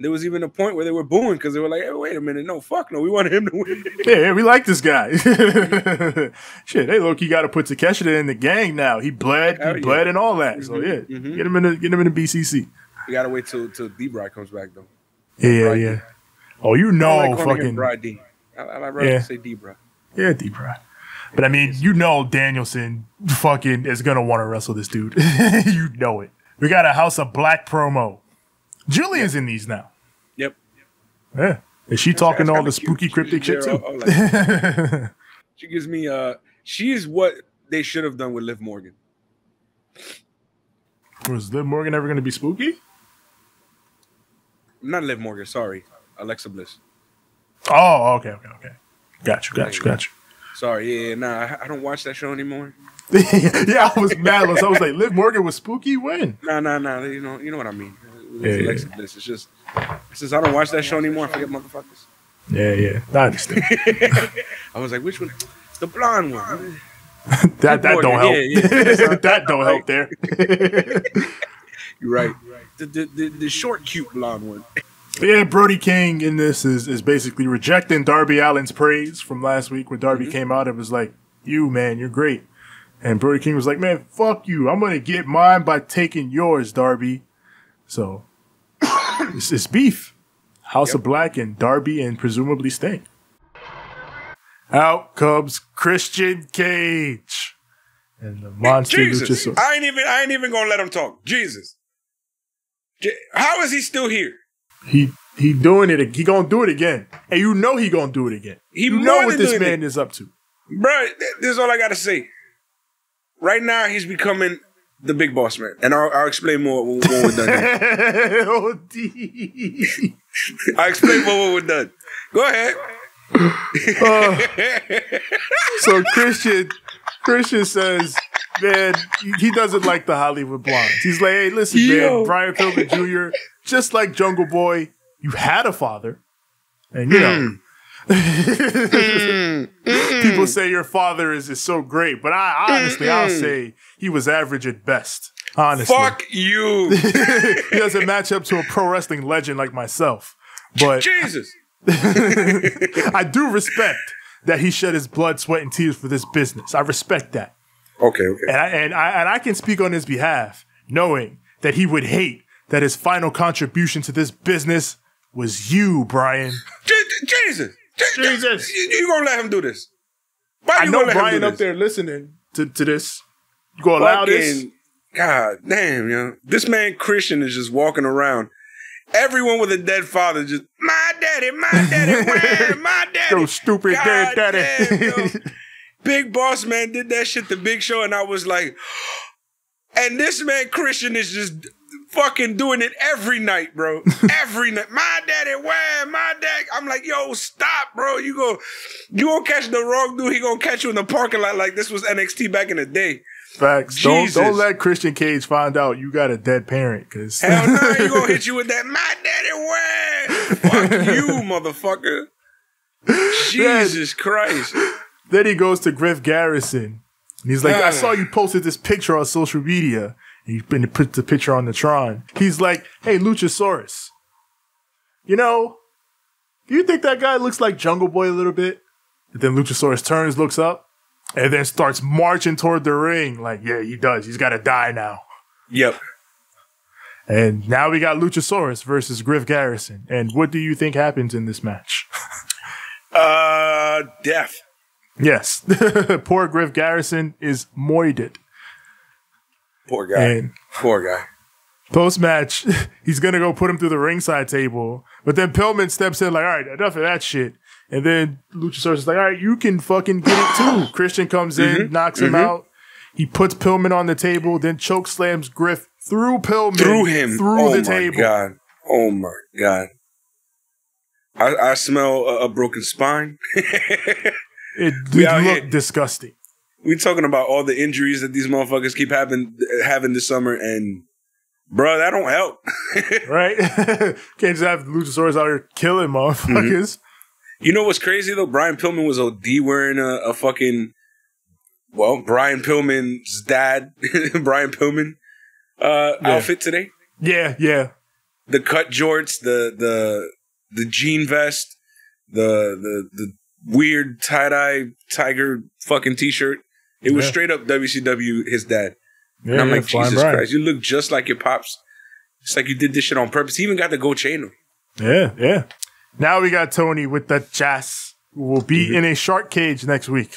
S2: There was even a point where they were booing because they were like, hey, wait a minute, no, fuck no, we want him to win. *laughs*
S3: Yeah, yeah, we like this guy. *laughs* Shit, they look. He got to put Takeshita in the gang now. He bled, he
S2: yeah.
S3: bled, and all that. So
S2: Mhm,
S3: yeah,
S2: mhm.
S3: get him in the get him in the BCC.
S2: We gotta wait till till D Bry comes back though.
S3: Yeah, yeah, yeah. Oh, you know,
S2: like
S3: fucking
S2: Bry D. I, I like
S3: Yeah.
S2: say D Bry.
S3: Yeah, deep right. But I mean, you know, Danielson fucking is gonna want to wrestle this dude. *laughs* you know it. We got a House of Black promo. Julian's in these now.
S2: Yep.
S3: Yeah. Is she talking
S2: That's
S3: all the
S2: kinda cute.
S3: spooky cryptic shit too?
S2: all- all like- *laughs* she gives me uh she's what they should have done with Liv Morgan.
S3: Was Liv Morgan ever going to be spooky?
S2: Not Liv Morgan, sorry. Alexa Bliss.
S3: Oh, okay, okay, okay. Got you, got you, got you.
S2: Sorry, yeah, nah, I- don't watch that show anymore. *laughs*
S3: yeah, I was mad. I was like, Liv Morgan was spooky when?
S2: Nah, nah, nah. You know, you know what I mean. It's
S3: Yeah, yeah.
S2: It's just, it's just I don't watch that show anymore. I forget motherfuckers.
S3: Yeah, yeah. I understand. *laughs*
S2: I was like, which one? The blonde one. *laughs*
S3: that that don't help.
S2: yeah, yeah.
S3: That don't help there.
S2: You're right. The, the, the, the short, cute blonde one.
S3: Yeah, Brody King in this is is basically rejecting Darby Allin's praise from last week when Darby mm-hmm. came out and was like, "You man, you're great," and Brody King was like, "Man, fuck you. I'm gonna get mine by taking yours, Darby." So *coughs* it's, it's beef. House of Black and Darby and presumably Sting. Out comes Christian Cage and the monster
S2: Jesus,
S3: Luchasaurus.
S2: I ain't even, I ain't even gonna let him talk. Jesus, how is he still here?
S3: He he doing it. He gonna do it again, and you know he gonna do it again.
S2: He
S3: you know what this man
S2: it.
S3: is up to.
S2: Bro, th- this is all I gotta say. Right now, he's becoming the big boss man, and I'll, I'll explain more when, when we're done. *laughs*
S3: oh, D. *laughs*
S2: I'll explain more when we're done. Go ahead.
S3: Uh, so Christian Christian says, man, he doesn't like the Hollywood blondes. He's like, hey, listen,
S2: Yo.
S3: man, Brian Pillman Jr., just like Jungle Boy, you had a father, and you know. Hmm. *laughs* People hmm. say your father is, is so great, but I honestly, I'll hmm. say he was average at best. Honestly,
S2: Fuck you, *laughs*
S3: he doesn't match up to a pro wrestling legend like myself. But
S2: Jesus. *laughs*
S3: I do respect that he shed his blood, sweat, and tears for this business. I respect that.
S2: Okay, okay.
S3: And I, and I, and I can speak on his behalf, knowing that he would hate that his final contribution to this business was you, Brian.
S2: J- J- Jesus, J-
S3: Jesus.
S2: you, you gonna let him do this? Why
S3: I know
S2: gonna him
S3: Brian
S2: do
S3: up
S2: this?
S3: there listening to, to this. You gonna allow this?
S2: God damn, yo. This man Christian is just walking around. Everyone with a dead father just my daddy, my daddy, *laughs* where my daddy.
S3: Yo, stupid dead daddy.
S2: damn. *laughs* Big Boss Man did that shit to Big Show, and I was like, *gasps* and this man Christian is just fucking doing it every night, bro. *laughs* every night. My daddy, where my dad? I'm like, yo, stop, bro. You go, you gonna catch the wrong dude. He gonna catch you in the parking lot like this was NXT back in the day.
S3: Facts. Don't don't let Christian Cage find out you got a dead parent, because
S2: Hell no, he gonna *laughs* hit you with that. My daddy, where? Fuck you, *laughs* motherfucker. Jesus Christ.
S3: Then he goes to Griff Garrison. And he's like, I saw you posted this picture on social media. He he put the picture on the Tron. He's like, hey, Luchasaurus. You know, do you think that guy looks like Jungle Boy a little bit? And then Luchasaurus turns, looks up, and then starts marching toward the ring. Like, yeah, he does. He's got to die now.
S2: Yep.
S3: And now we got Luchasaurus versus Griff Garrison. And what do you think happens in this match? *laughs*
S2: Uh, death.
S3: yes, *laughs* poor Griff Garrison is moided.
S2: Poor guy.
S3: And
S2: Poor guy.
S3: Post match, *laughs* he's gonna go put him through the ringside table, but then Pillman steps in like, "All right, enough of that shit." And then Luchasaurus is like, "All right, you can fucking get it too." *coughs* Christian comes in, mm-hmm. knocks him mm-hmm. out. He puts Pillman on the table, then choke slams Griff through Pillman,
S2: Through him.
S3: through
S2: oh
S3: the
S2: my
S3: table.
S2: God. Oh my God. I, I smell a, a broken spine. *laughs*
S3: It,
S2: We
S3: it looked disgusting,
S2: we talking about all the injuries that these motherfuckers keep having having this summer, and bro, that don't help. *laughs*
S3: right? *laughs* Can't just have Luchasaurus out here killing motherfuckers.
S2: You know what's crazy though? Brian Pillman was OD wearing a, a fucking well, Brian Pillman's dad, *laughs* Brian Pillman, uh,
S3: Yeah.
S2: outfit today.
S3: Yeah, yeah.
S2: The cut jorts, the the the jean vest, the the the weird tie dye tiger fucking t shirt. It was straight up WCW his dad.
S3: yeah
S2: And I'm
S3: yeah,
S2: like, Jesus
S3: Brian.
S2: Christ, you look just like your pops. It's like you did this shit on purpose. He even got the gold chain on.
S3: Yeah, yeah. Now we got Tony with the JAS, who will be
S2: Mm-hmm.
S3: in a shark cage next week.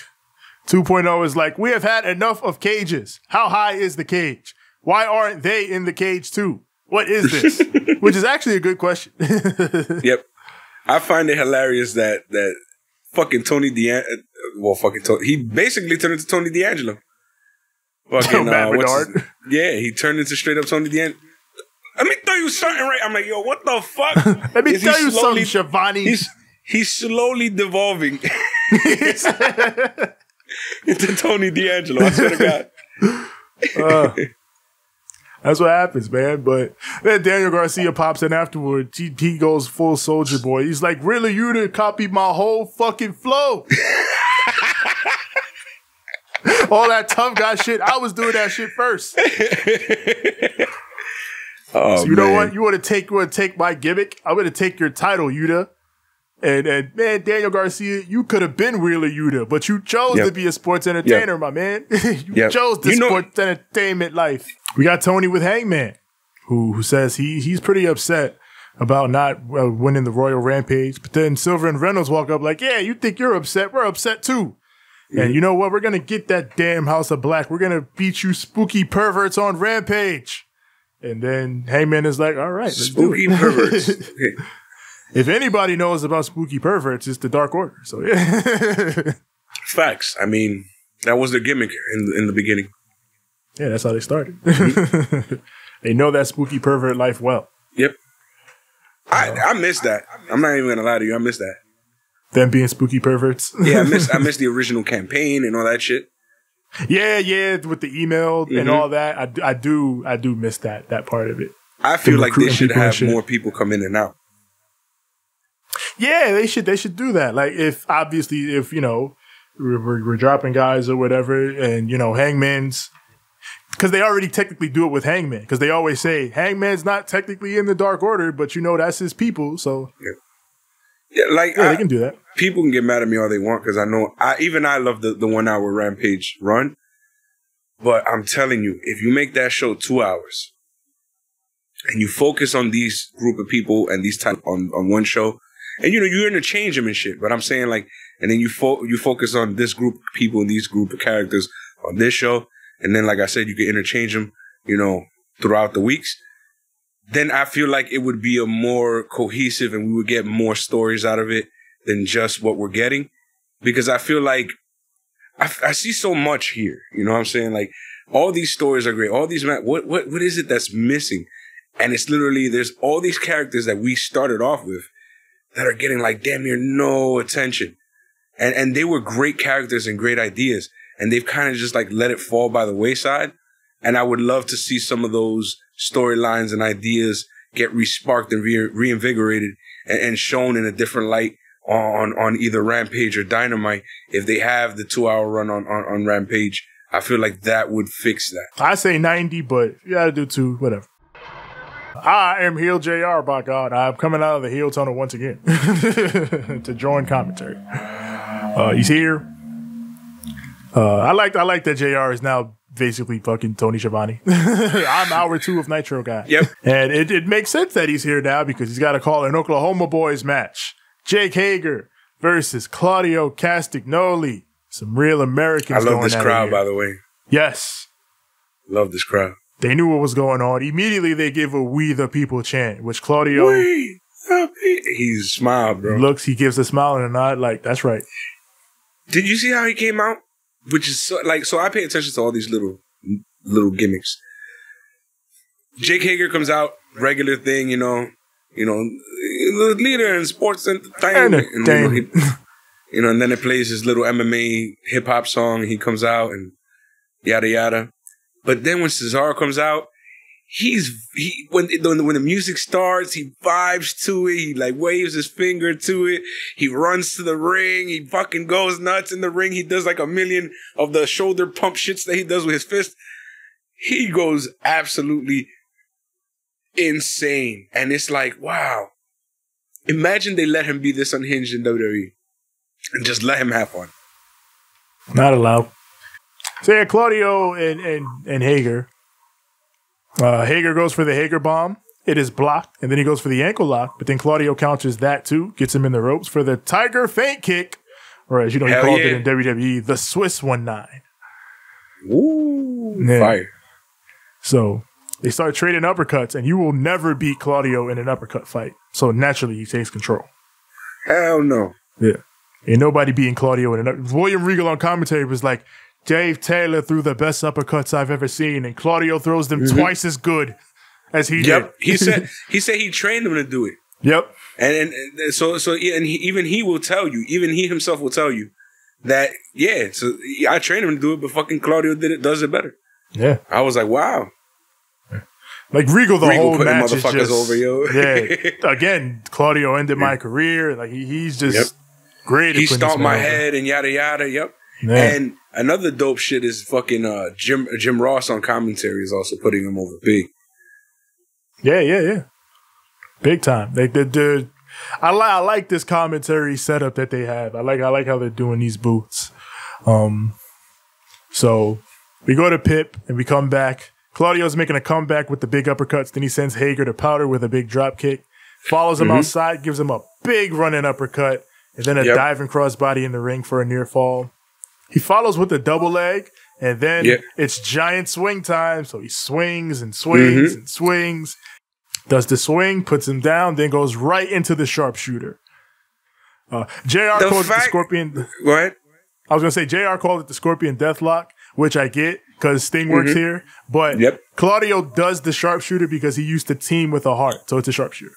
S3: 2.0 is like, we have had enough of cages. How high is the cage? Why aren't they in the cage too? What is this? *laughs* Which is actually a good question. *laughs*
S2: Yep. I find it hilarious that that fucking Tony D'An well fucking Tony he basically turned into Tony D'Angelo. Fucking uh, what's his-
S3: Bernard. *laughs*
S2: yeah, he turned into straight up Tony D'Angelo. Let me tell you something right. I'm like, yo, what the fuck? *laughs*
S3: Let me
S2: Is
S3: tell you
S2: slowly-
S3: something, Shivani.
S2: He's he's slowly devolving *laughs* into Tony D'Angelo. I swear to God.
S3: Uh, that's what happens, man. But then Daniel Garcia pops in afterward. He, he goes full soldier boy. He's like, really, you to copy my whole fucking flow. *laughs* All that tough guy shit. I was doing that shit first. *laughs*
S2: Oh, so
S3: You know what? You want to take you want to take my gimmick? I'm going to take your title, Yuta. And and man, Daniel Garcia, you could have been Wheeler Yuta, but you chose
S2: Yep.
S3: to be a sports entertainer, my man. *laughs* you
S2: Yep.
S3: chose the
S2: You know-
S3: sports entertainment life. We got Tony with Hangman, who who says he he's pretty upset about not uh, winning the Royal Rampage. But then Silver and Reynolds walk up like, "Yeah, you think you're upset? We're upset too." And you know what? We're gonna get that damn House of Black. We're gonna beat you, spooky perverts, on Rampage. And then Hangman is like, "All right,
S2: Spooky
S3: it."
S2: perverts. *laughs*
S3: If anybody knows about spooky perverts, it's the Dark Order. So yeah, *laughs*
S2: Facts. I mean, that was their gimmick in in the beginning.
S3: Yeah, that's how they started. *laughs* they know that spooky pervert life well.
S2: Yep. I I miss that. I'm not even gonna lie to you. I miss that.
S3: Them being spooky perverts.
S2: Yeah, I miss I *laughs* miss the original campaign and all that shit.
S3: yeah, yeah, with the email and
S2: Mhm.
S3: all that. I, do- I do, I do miss that that part of it.
S2: I feel like they should have
S3: shit.
S2: more people come in and out.
S3: Yeah, they should they should do that. Like if obviously if you know we're, we're, we're dropping guys or whatever, and you know Hangman's because they already technically do it with Hangman because they always say Hangman's not technically in the Dark Order, but you know that's his people, so
S2: Yeah, like
S3: yeah,
S2: I-
S3: they can do that.
S2: people can get mad at me all they want because I know I even I love the, the one hour rampage run. But I'm telling you, if you make that show two hours and you focus on these group of people and these type on, on one show, and you know, you're interchange them and shit. But I'm saying like, and then you fo- you focus on this group of people and these group of characters on this show, and then like I said, you can interchange them, you know, throughout the weeks. Then I feel like it would be a more cohesive and we would get more stories out of it than just what we're getting. Because I feel like I, I see so much here. You know what I'm saying? Like all these stories are great. All these, what, what, what is it that's missing? And it's literally, there's all these characters that we started off with that are getting like damn near no attention. And, and they were great characters and great ideas. And they've kind of just like let it fall by the wayside. And I would love to see some of those storylines and ideas get re-sparked and re- reinvigorated and, and shown in a different light on on either Rampage or Dynamite. If they have the two hour run on, on, on Rampage, I feel like that would fix that.
S3: I say ninety, but you gotta do two, whatever. I am Heel Jr. By God, I'm coming out of the heel tunnel once again *laughs* to join commentary. Uh, he's here. Uh, I like I like that Jr. is now basically fucking Tony Schiavone. *laughs* I'm hour two of Nitro guy.
S2: Yep.
S3: And it, it makes sense that he's here now because he's got to call an Oklahoma Boys match. Jake Hager versus Claudio Castagnoli. Some real Americans.
S2: I love this crowd, by the way.
S3: Yes.
S2: Love this crowd.
S3: They knew what was going on. Immediately they give a "We the People" chant, which Claudio
S2: here. He's smiled, bro.
S3: looks. He gives a smile and a nod, like that's right.
S2: Did you see how he came out? Which is so, like, so I pay attention to all these little, little gimmicks. Jake Hager comes out, regular thing, you know, you know, the leader in sports entertainment. And, you, know, he, you know, and then it plays his little MMA hip hop song. He comes out and yada yada. But then when Cesaro comes out, he's he when when when the music starts, he vibes to it. He like waves his finger to it. He runs to the ring. He fucking goes nuts in the ring. He does like a million of the shoulder pump shits that he does with his fist. He goes absolutely insane, and it's like wow. Imagine they let him be this unhinged in WWE and just let him have fun.
S3: Not allowed. So yeah, Claudio and and and Hager. Uh, Hager goes for the Hager bomb. It is blocked, and then he goes for the ankle lock. But then Claudio counters that too, gets him in the ropes for the Tiger Faint Kick, or as you know he
S2: Hell
S3: called
S2: yeah.
S3: it in WWE, the Swiss One Nine.
S2: Ooh,
S3: Yeah.
S2: fire!
S3: So they start trading uppercuts, and you will never beat Claudio in an uppercut fight. So naturally, he takes control.
S2: Hell no.
S3: Yeah. Ain't nobody beating Claudio in an William Regal on commentary was like, Dave Taylor threw the best uppercuts I've ever seen, and Claudio throws them mm-hmm. twice as good as he
S2: Yep.
S3: did.
S2: He said *laughs* he said he trained him to do it.
S3: Yep.
S2: And, and, and so so and he, even he will tell you, even he himself will tell you that yeah, so I trained him to do it, but fucking Claudio did it does it better.
S3: Yeah.
S2: I was like, wow.
S3: Like Regal, the
S2: Regal
S3: whole match is just,
S2: over, yo. *laughs*
S3: yeah. *laughs* Again, Claudio ended my career. Like he, he's just
S2: Yep.
S3: great. at
S2: He stomped my
S3: over.
S2: head and yada yada. Yep.
S3: Yeah.
S2: And another dope shit is fucking uh, Jim Jim Ross on commentary is also putting him over big.
S3: Yeah, yeah, yeah. Big time. They the, the I like I like this commentary setup that they have. I like I like how they're doing these booths. Um so we go to Pip and we come back. Claudio's making a comeback with the big uppercuts. Then he sends Hager to powder with a big drop kick. Follows him outside, gives him a big running uppercut, and then a
S2: Yep.
S3: diving crossbody in the ring for a near fall. He follows with a double leg, and then
S2: Yep.
S3: it's giant swing time. So he swings and swings
S2: Mhm.
S3: and swings. Does the swing, puts him down, then goes right into the sharpshooter. Uh, JR
S2: The
S3: called it the Scorpion.
S2: Ahead.
S3: I was gonna say JR called it the Scorpion Deathlock, which I get because Sting works here. But
S2: Mm-hmm. Yep.
S3: Claudio does the sharpshooter because he used to team with a heart, so it's a sharpshooter.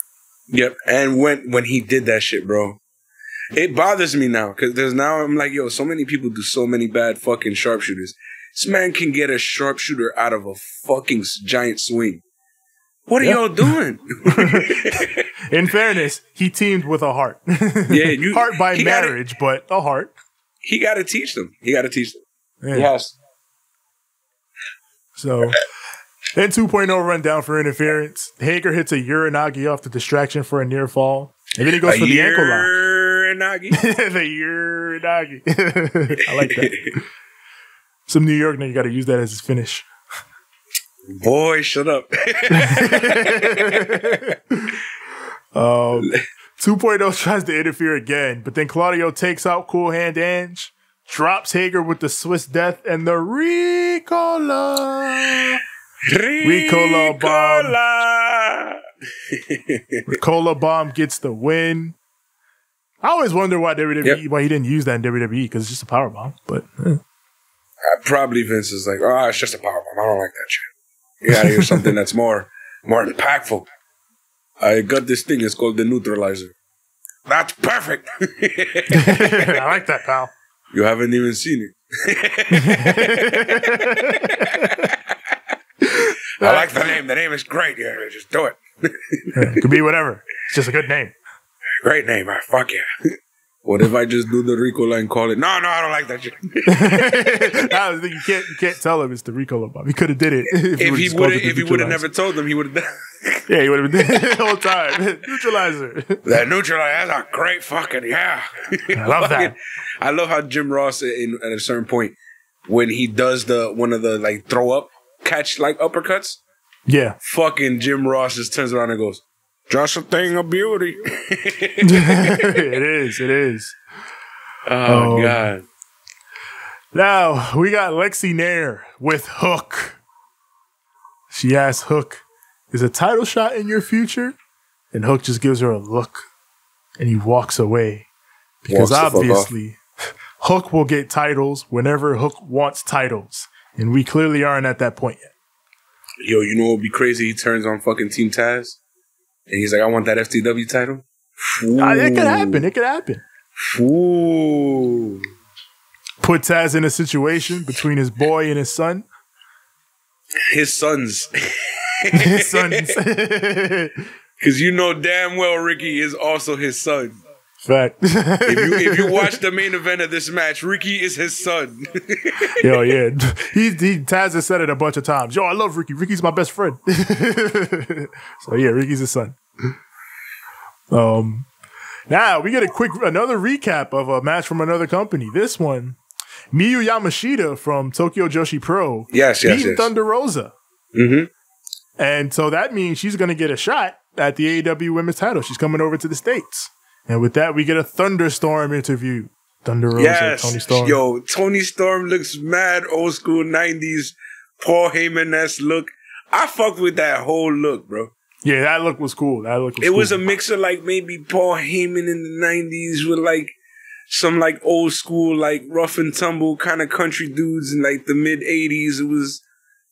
S2: Yep. And when when he did that shit, bro, it bothers me now because there's now I'm like, yo, so many people do so many bad fucking sharpshooters. This man can get a sharpshooter out of a fucking giant swing. What are
S3: Yeah.
S2: y'all doing? *laughs*
S3: In fairness, he teamed with a heart.
S2: Yeah, you- *laughs*
S3: heart by
S2: he gotta-
S3: marriage, but a heart.
S2: he got to teach them. He got to teach them.
S3: Yeah.
S2: He has.
S3: So then 2.0 run down for interference. Hager hits a Uranage off the distraction for a near fall. And then he goes
S2: A
S3: for the ankle lock.
S2: Year, Nagi. *laughs*
S3: the Uranage. *laughs* I like that. Some New York nigga got to use that as his finish.
S2: Boy, shut up. *laughs*
S3: Um, 2.0 tries to interfere again, but then Claudio takes out Cool Hand Ange, drops Hager with the Swiss Death and the Ricola. Ricola bomb. Ricola Bomb gets the win. I always wonder why WWE,
S2: Yep.
S3: why he didn't use that in WWE because it's just a power bomb. But eh.
S2: Probably Vince is like, oh, it's just a power bomb. I don't like that shit. You gotta hear something that's more, more impactful. I got this thing. It's called the neutralizer. That's perfect. *laughs*
S3: I like that, pal.
S2: you haven't even seen it. *laughs* I like the name. The name is great. Yeah, just do it.
S3: Yeah, could be whatever. It's just a good name.
S2: Great name. Ah, fuck yeah. *laughs* What if I just do the Ricola and call it? No, no, I don't like that shit. *laughs*
S3: that was the thing. You can't you can't tell him it's the Ricola Bomb. He could have did it if, *laughs*
S2: If he would,
S3: it
S2: if he would have never told them, he would have.
S3: Yeah, he would have been the whole time. Neutralizer.
S2: That neutralizer, that's a great fucking yeah.
S3: I love that.
S2: I love how Jim Ross in, at a certain point when he does the one of the like throw up catch like uppercuts.
S3: Yeah.
S2: Fucking Jim Ross just turns around and goes, "Just a thing of beauty." *laughs*
S3: it is. It is.
S2: oh
S3: Um,
S2: god.
S3: Now we got Lexi Nair with Hook. She asks Hook, "Is a title shot in your future?" And Hook just gives her a look, and he walks away because
S2: Walks the fuck off.
S3: obviously Hook will get titles whenever Hook wants titles, and we clearly aren't at that point yet.
S2: Yo, you know what would be crazy? He turns on fucking Team Taz, and he's like, "I want that FTW title."
S3: Uh, it could happen. It could happen.
S2: Ooh.
S3: Put Taz in a situation between his boy and his son.
S2: His sons. *laughs*
S3: His sons. *laughs*
S2: Because you know damn well Ricky is also his son.
S3: Fact. *laughs*
S2: If you if you watch the main event of this match, Ricky is his son. *laughs*
S3: Yo, yeah. *laughs* He, he Taz has said it a bunch of times. Yo, I love Ricky. Ricky's my best friend. so yeah, Ricky's his son. Um now we get a quick another recap of a match from another company. This one, Miyu Yamashita from Tokyo Joshi Pro
S2: yes, yes,
S3: beat
S2: yes.
S3: Thunder Rosa.
S2: Mm-hmm.
S3: And so that means she's gonna get a shot at the AEW women's title. She's coming over to the States. And with that, we get a thunderstorm interview. Thunder Rosa,
S2: Yes.
S3: Toni Storm.
S2: Yo, Toni Storm looks mad old school 90s Paul Heyman esque look. I fucked with that whole look, bro.
S3: Yeah, that look was cool. That look was
S2: It was a
S3: cool.
S2: mix of like maybe Paul Heyman in the nineties with like some like old school like rough and tumble kind of country dudes in like the mid eighties. It was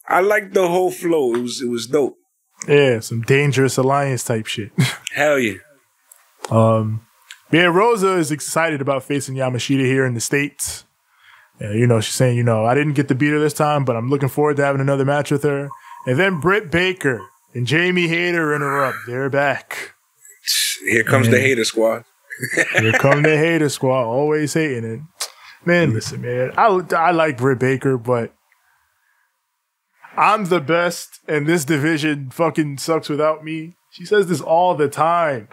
S2: I liked the whole flow. It was it was dope.
S3: yeah, some dangerous alliance type shit. *laughs*
S2: Hell yeah.
S3: Um, yeah, Rosa is excited about facing Yamashita here in the States. Yeah, you know, she's saying, you know, I didn't get to beat her this time, but I'm looking forward to having another match with her. And then Britt Baker and Jamie Hayter interrupt. They're back.
S2: Here comes the hater squad.
S3: Here come the *laughs* hater squad, always hating it. Man, listen, man, I, I like Britt Baker, but I'm the best, and this division fucking sucks without me. She says this all the time,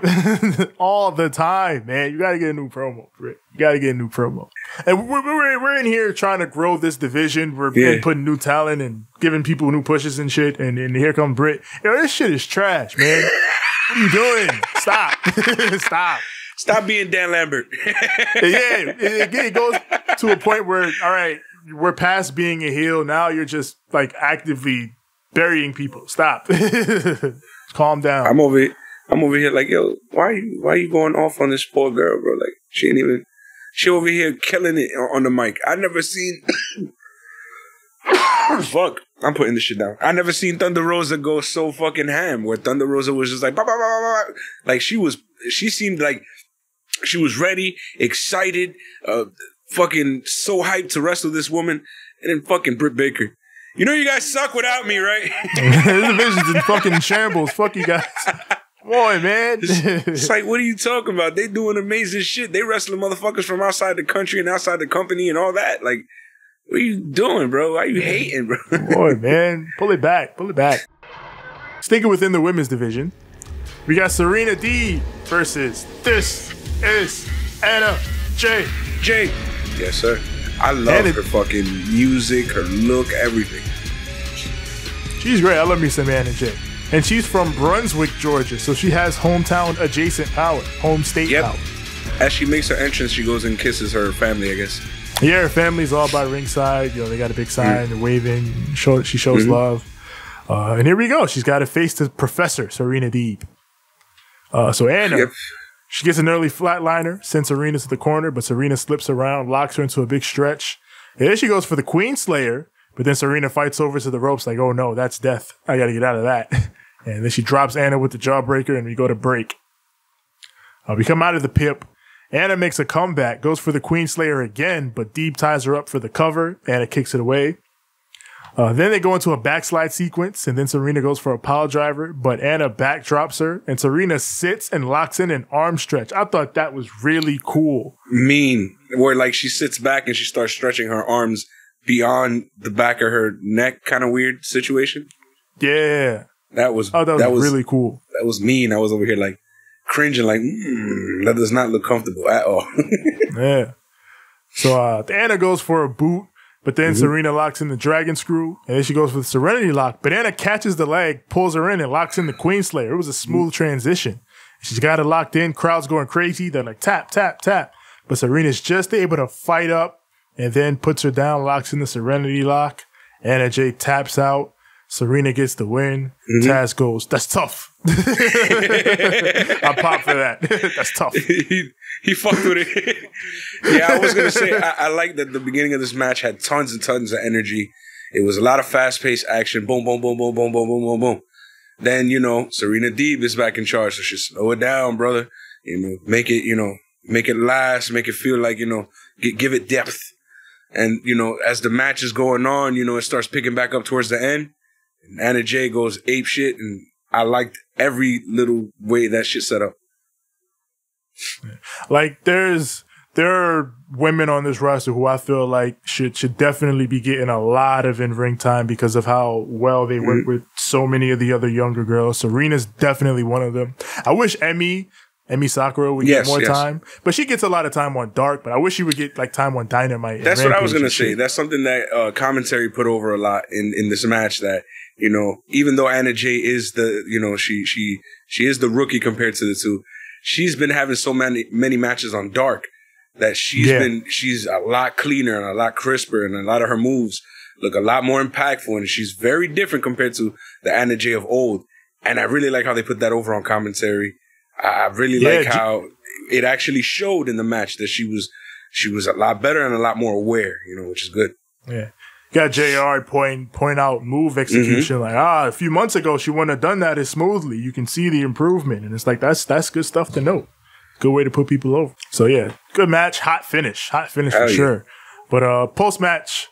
S3: *laughs* all the time, man. You gotta get a new promo, Britt. You gotta get a new promo. And we're, we're, we're in here trying to grow this division. We're
S2: Yeah.
S3: putting new talent and giving people new pushes and shit. And, and here come Britt. Yo, this shit is trash, man. what are you doing? Stop. *laughs* Stop
S2: Stop being Dan Lambert. *laughs*
S3: yeah, it, it, it goes to a point where, all right, we're past being a heel. Now you're just like actively burying people. Stop. Calm down.
S2: I'm over here. I'm over here like, yo, why are you why are you going off on this poor girl, bro? Like she ain't even she over here killing it on the mic. I never seen *coughs* Fuck. I'm putting this shit down. I never seen Thunder Rosa go so fucking ham where Thunder Rosa was just like bah, bah, bah. like she was she seemed like she was ready, excited, uh fucking so hyped to wrestle this woman and then fucking Britt Baker. You know you guys suck without me, right? *laughs*
S3: this division's in fucking shambles. Fuck you guys. Come on, man.
S2: It's like, what are you talking about? They doing amazing shit. They wrestling motherfuckers from outside the country and outside the company and all that. Like, what are you doing, bro? Why are you hating, bro?
S3: Boy, man. Pull it back. Pull it back. Sticking within the women's division, we got Serena D versus This is Anna J.
S2: Jay. Yes, sir. I love
S3: it-
S2: her fucking music, her look, everything.
S3: She's great. I love me some Anna Jay. And she's from Brunswick, Georgia, so she has hometown adjacent power, home state
S2: Yep.
S3: power.
S2: As she makes her entrance, she goes and kisses her family, I guess.
S3: Yeah, her family's all by ringside. You know, they got a big sign, they're waving. Show, she shows love. Uh, and here we go. She's got to face the professor, Serena Deeb. Uh, so Anna,
S2: Yep.
S3: She gets an early flatliner, sends Serena to the corner, but Serena slips around, locks her into a big stretch. And then she goes for the Queen Slayer, but then Serena fights over to the ropes like, oh no, that's death. I got to get out of that. *laughs* and then she drops Anna with the jawbreaker, and we go to break. Uh, we come out of the pip. Anna makes a comeback, goes for the Queen Slayer again, but Deeb ties her up for the cover. Anna kicks it away. Uh, then they go into a backslide sequence, and then Serena goes for a pile driver, but Anna backdrops her, and Serena sits and locks in an arm stretch. I thought that was really cool.
S2: Mean. Where, like, she sits back and she starts stretching her arms beyond the back of her neck, kind of weird situation.
S3: Yeah,
S2: That was,
S3: oh, that was,
S2: that was
S3: really cool.
S2: that was mean. I was over here like cringing, like mm, that does not look comfortable at all. *laughs*
S3: Yeah. So uh, Anna goes for a boot, but then mm-hmm. Serena locks in the dragon screw, and then she goes for the serenity lock. But Anna catches the leg, pulls her in, and locks in the Queen Slayer. It was a mm-hmm. smooth transition. She's got it locked in. Crowd's going crazy. They're like tap, tap, tap. But Serena's just able to fight up and then puts her down, locks in the serenity lock. Anna Jay taps out. Serena gets the win. Mm-hmm. Taz goes, that's tough. *laughs* I pop for that. *laughs* that's tough. *laughs*
S2: he he fucked with it. yeah, I was gonna say I, I like that the beginning of this match had tons and tons of energy. It was a lot of fast paced action. Boom, boom, boom, boom, boom, boom, boom, boom, boom. Then you know Serena Deeb is back in charge, so she slow it down, brother. You know, make it you know make it last, make it feel like you know gi- give it depth. And you know, as the match is going on, you know it starts picking back up towards the end. And Anna Jay goes ape shit, and I liked every little way that shit set up.
S3: Like there's there are women on this roster who I feel like should should definitely be getting a lot of in ring time because of how well they work
S2: Mm-hmm.
S3: with so many of the other younger girls. Serena's definitely one of them. I wish Emmy Emmy Sakura would
S2: Yes,
S3: get more
S2: yes.
S3: time, but she gets a lot of time on Dark. But I wish she would get like time on Dynamite.
S2: That's what I was gonna say. That's something that uh, commentary put over a lot in in this match. That you know, even though Anna Jay is the you know she she she is the rookie compared to the two, she's been having so many many matches on Dark that she's
S3: Yeah.
S2: been she's a lot cleaner and a lot crisper and a lot of her moves look a lot more impactful, and she's very different compared to the Anna Jay of old. And I really like how they put that over on commentary. I really
S3: Yeah,
S2: like how it actually showed in the match that she was she was a lot better and a lot more aware, you know, which is good.
S3: Yeah. Got JR point point out move execution
S2: Mm-hmm.
S3: like ah a few months ago she wouldn't have done that as smoothly. You can see the improvement and it's like that's that's good stuff to know. Good way to put people over. So yeah, good match, hot finish, hot finish
S2: Hell
S3: for
S2: yeah.
S3: sure. But uh post match,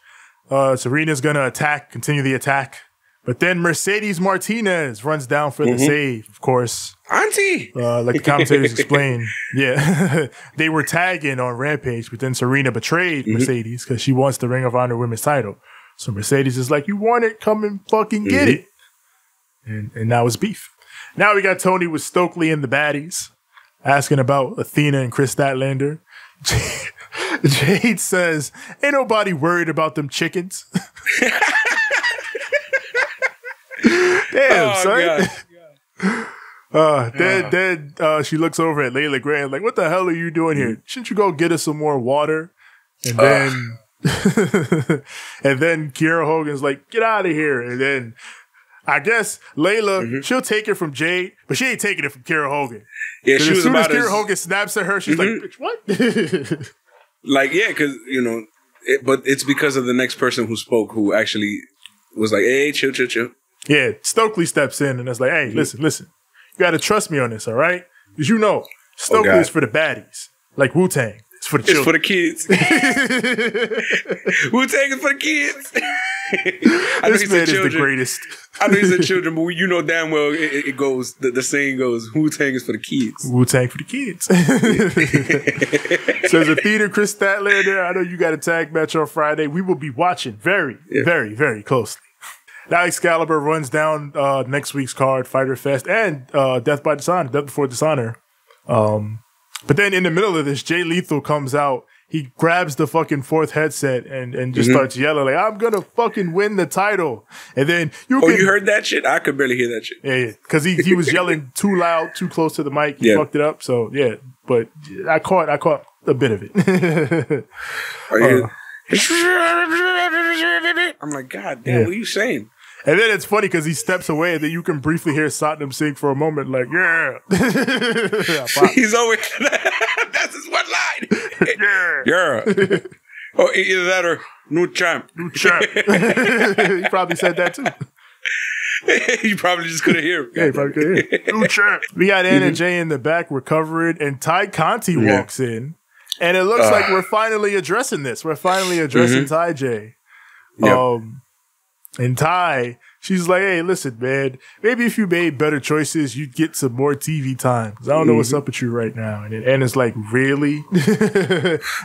S3: uh Serena's gonna attack, continue the attack. But then Mercedes Martinez runs down for
S2: Mm-hmm.
S3: the save, of course.
S2: Auntie,
S3: Uh, like the commentators explained, *laughs* yeah, *laughs* they were tagging on Rampage, but then Serena betrayed
S2: Mm-hmm.
S3: Mercedes because she wants the Ring of Honor Women's title. So Mercedes is like, "You want it? Come and fucking get
S2: Mm-hmm.
S3: it." And and now it's beef. Now we got Tony with Stokely and the baddies asking about Athena and Kris Statlander. *laughs* Jade says, "Ain't nobody worried about them chickens." *laughs* Damn,
S2: Oh,
S3: son.
S2: God. *laughs*
S3: Uh, then, then uh, she looks over at Layla Graham, like, "What the hell are you doing here? Shouldn't you go get us some more water?" And then, *laughs* and then Kiera Hogan's like, "Get out of here!" And then, I guess Layla,
S2: Mm-hmm.
S3: she'll take it from Jade, but she ain't taking it from Kiera Hogan.
S2: yeah, she
S3: as
S2: was
S3: soon as
S2: about
S3: Kiera
S2: as
S3: Hogan snaps at her, she's
S2: Mhm.
S3: like, "Bitch, what?" *laughs*
S2: like yeah, because you know, it, but it's because of the next person who spoke who actually was like, hey, chill, chill, chill.
S3: yeah, Stokely steps in and it's like,
S2: Mm-hmm.
S3: "Hey, listen, listen, you got to trust me on this, all right? Because you know, Stokely
S2: Oh,
S3: is for the baddies, like Wu Tang. It's for the
S2: It's for the kids. Wu Tang is for the kids. I know
S3: this man is the greatest.
S2: I know he said *laughs* children, but you know damn well it, it- goes. The, the saying goes, "Wu Tang is for the kids."
S3: Wu Tang for the kids. *laughs* so as a Athena Kris Statlander. I know you got a tag match on Friday. We will be watching very,
S2: Yeah.
S3: very, very closely. Now Excalibur runs down uh, next week's card, Fyter Fest, and uh, Death by Dishonor, Death Before Dishonor. Um, but then in the middle of this, Jay Lethal comes out. He grabs the fucking fourth headset and, and just
S2: Mm-hmm.
S3: starts yelling like, "I'm gonna fucking win the title!" And then you
S2: Oh,
S3: can
S2: you heard that shit? I could barely hear that shit.
S3: yeah, yeah. because he, he was yelling *laughs* too loud, too close to the mic. He
S2: Yeah.
S3: fucked it up. So yeah, but I caught I caught a bit of it.
S2: Are you? *laughs*
S3: Uh. *laughs*
S2: I'm like, God damn,
S3: Yeah.
S2: what are you saying?
S3: And then it's funny because he steps away, and then you can briefly hear Satnam sing for a moment, like yeah, *laughs* *laughs* Pop.
S2: He's always *laughs* that's his one line.
S3: yeah,
S2: Yeah. oh, either that or new champ.
S3: New champ. he probably said that too.
S2: you probably just couldn't hear him.
S3: Yeah, he probably couldn't hear. New champ. We got Anna Jay in the back recovering, and Tay Conti
S2: Mm-hmm. Yeah.
S3: walks in, and it looks
S2: Ah.
S3: like we're finally addressing this. We're finally addressing TayJay.
S2: Mm-hmm. Yep.
S3: Um, and Ty, she's like, "Hey, listen, man. Maybe if you made better choices, you'd get some more TV time. 'Cause I don't know what's
S2: Mm-hmm.
S3: up with you right now." And it's like, "Really?" *laughs*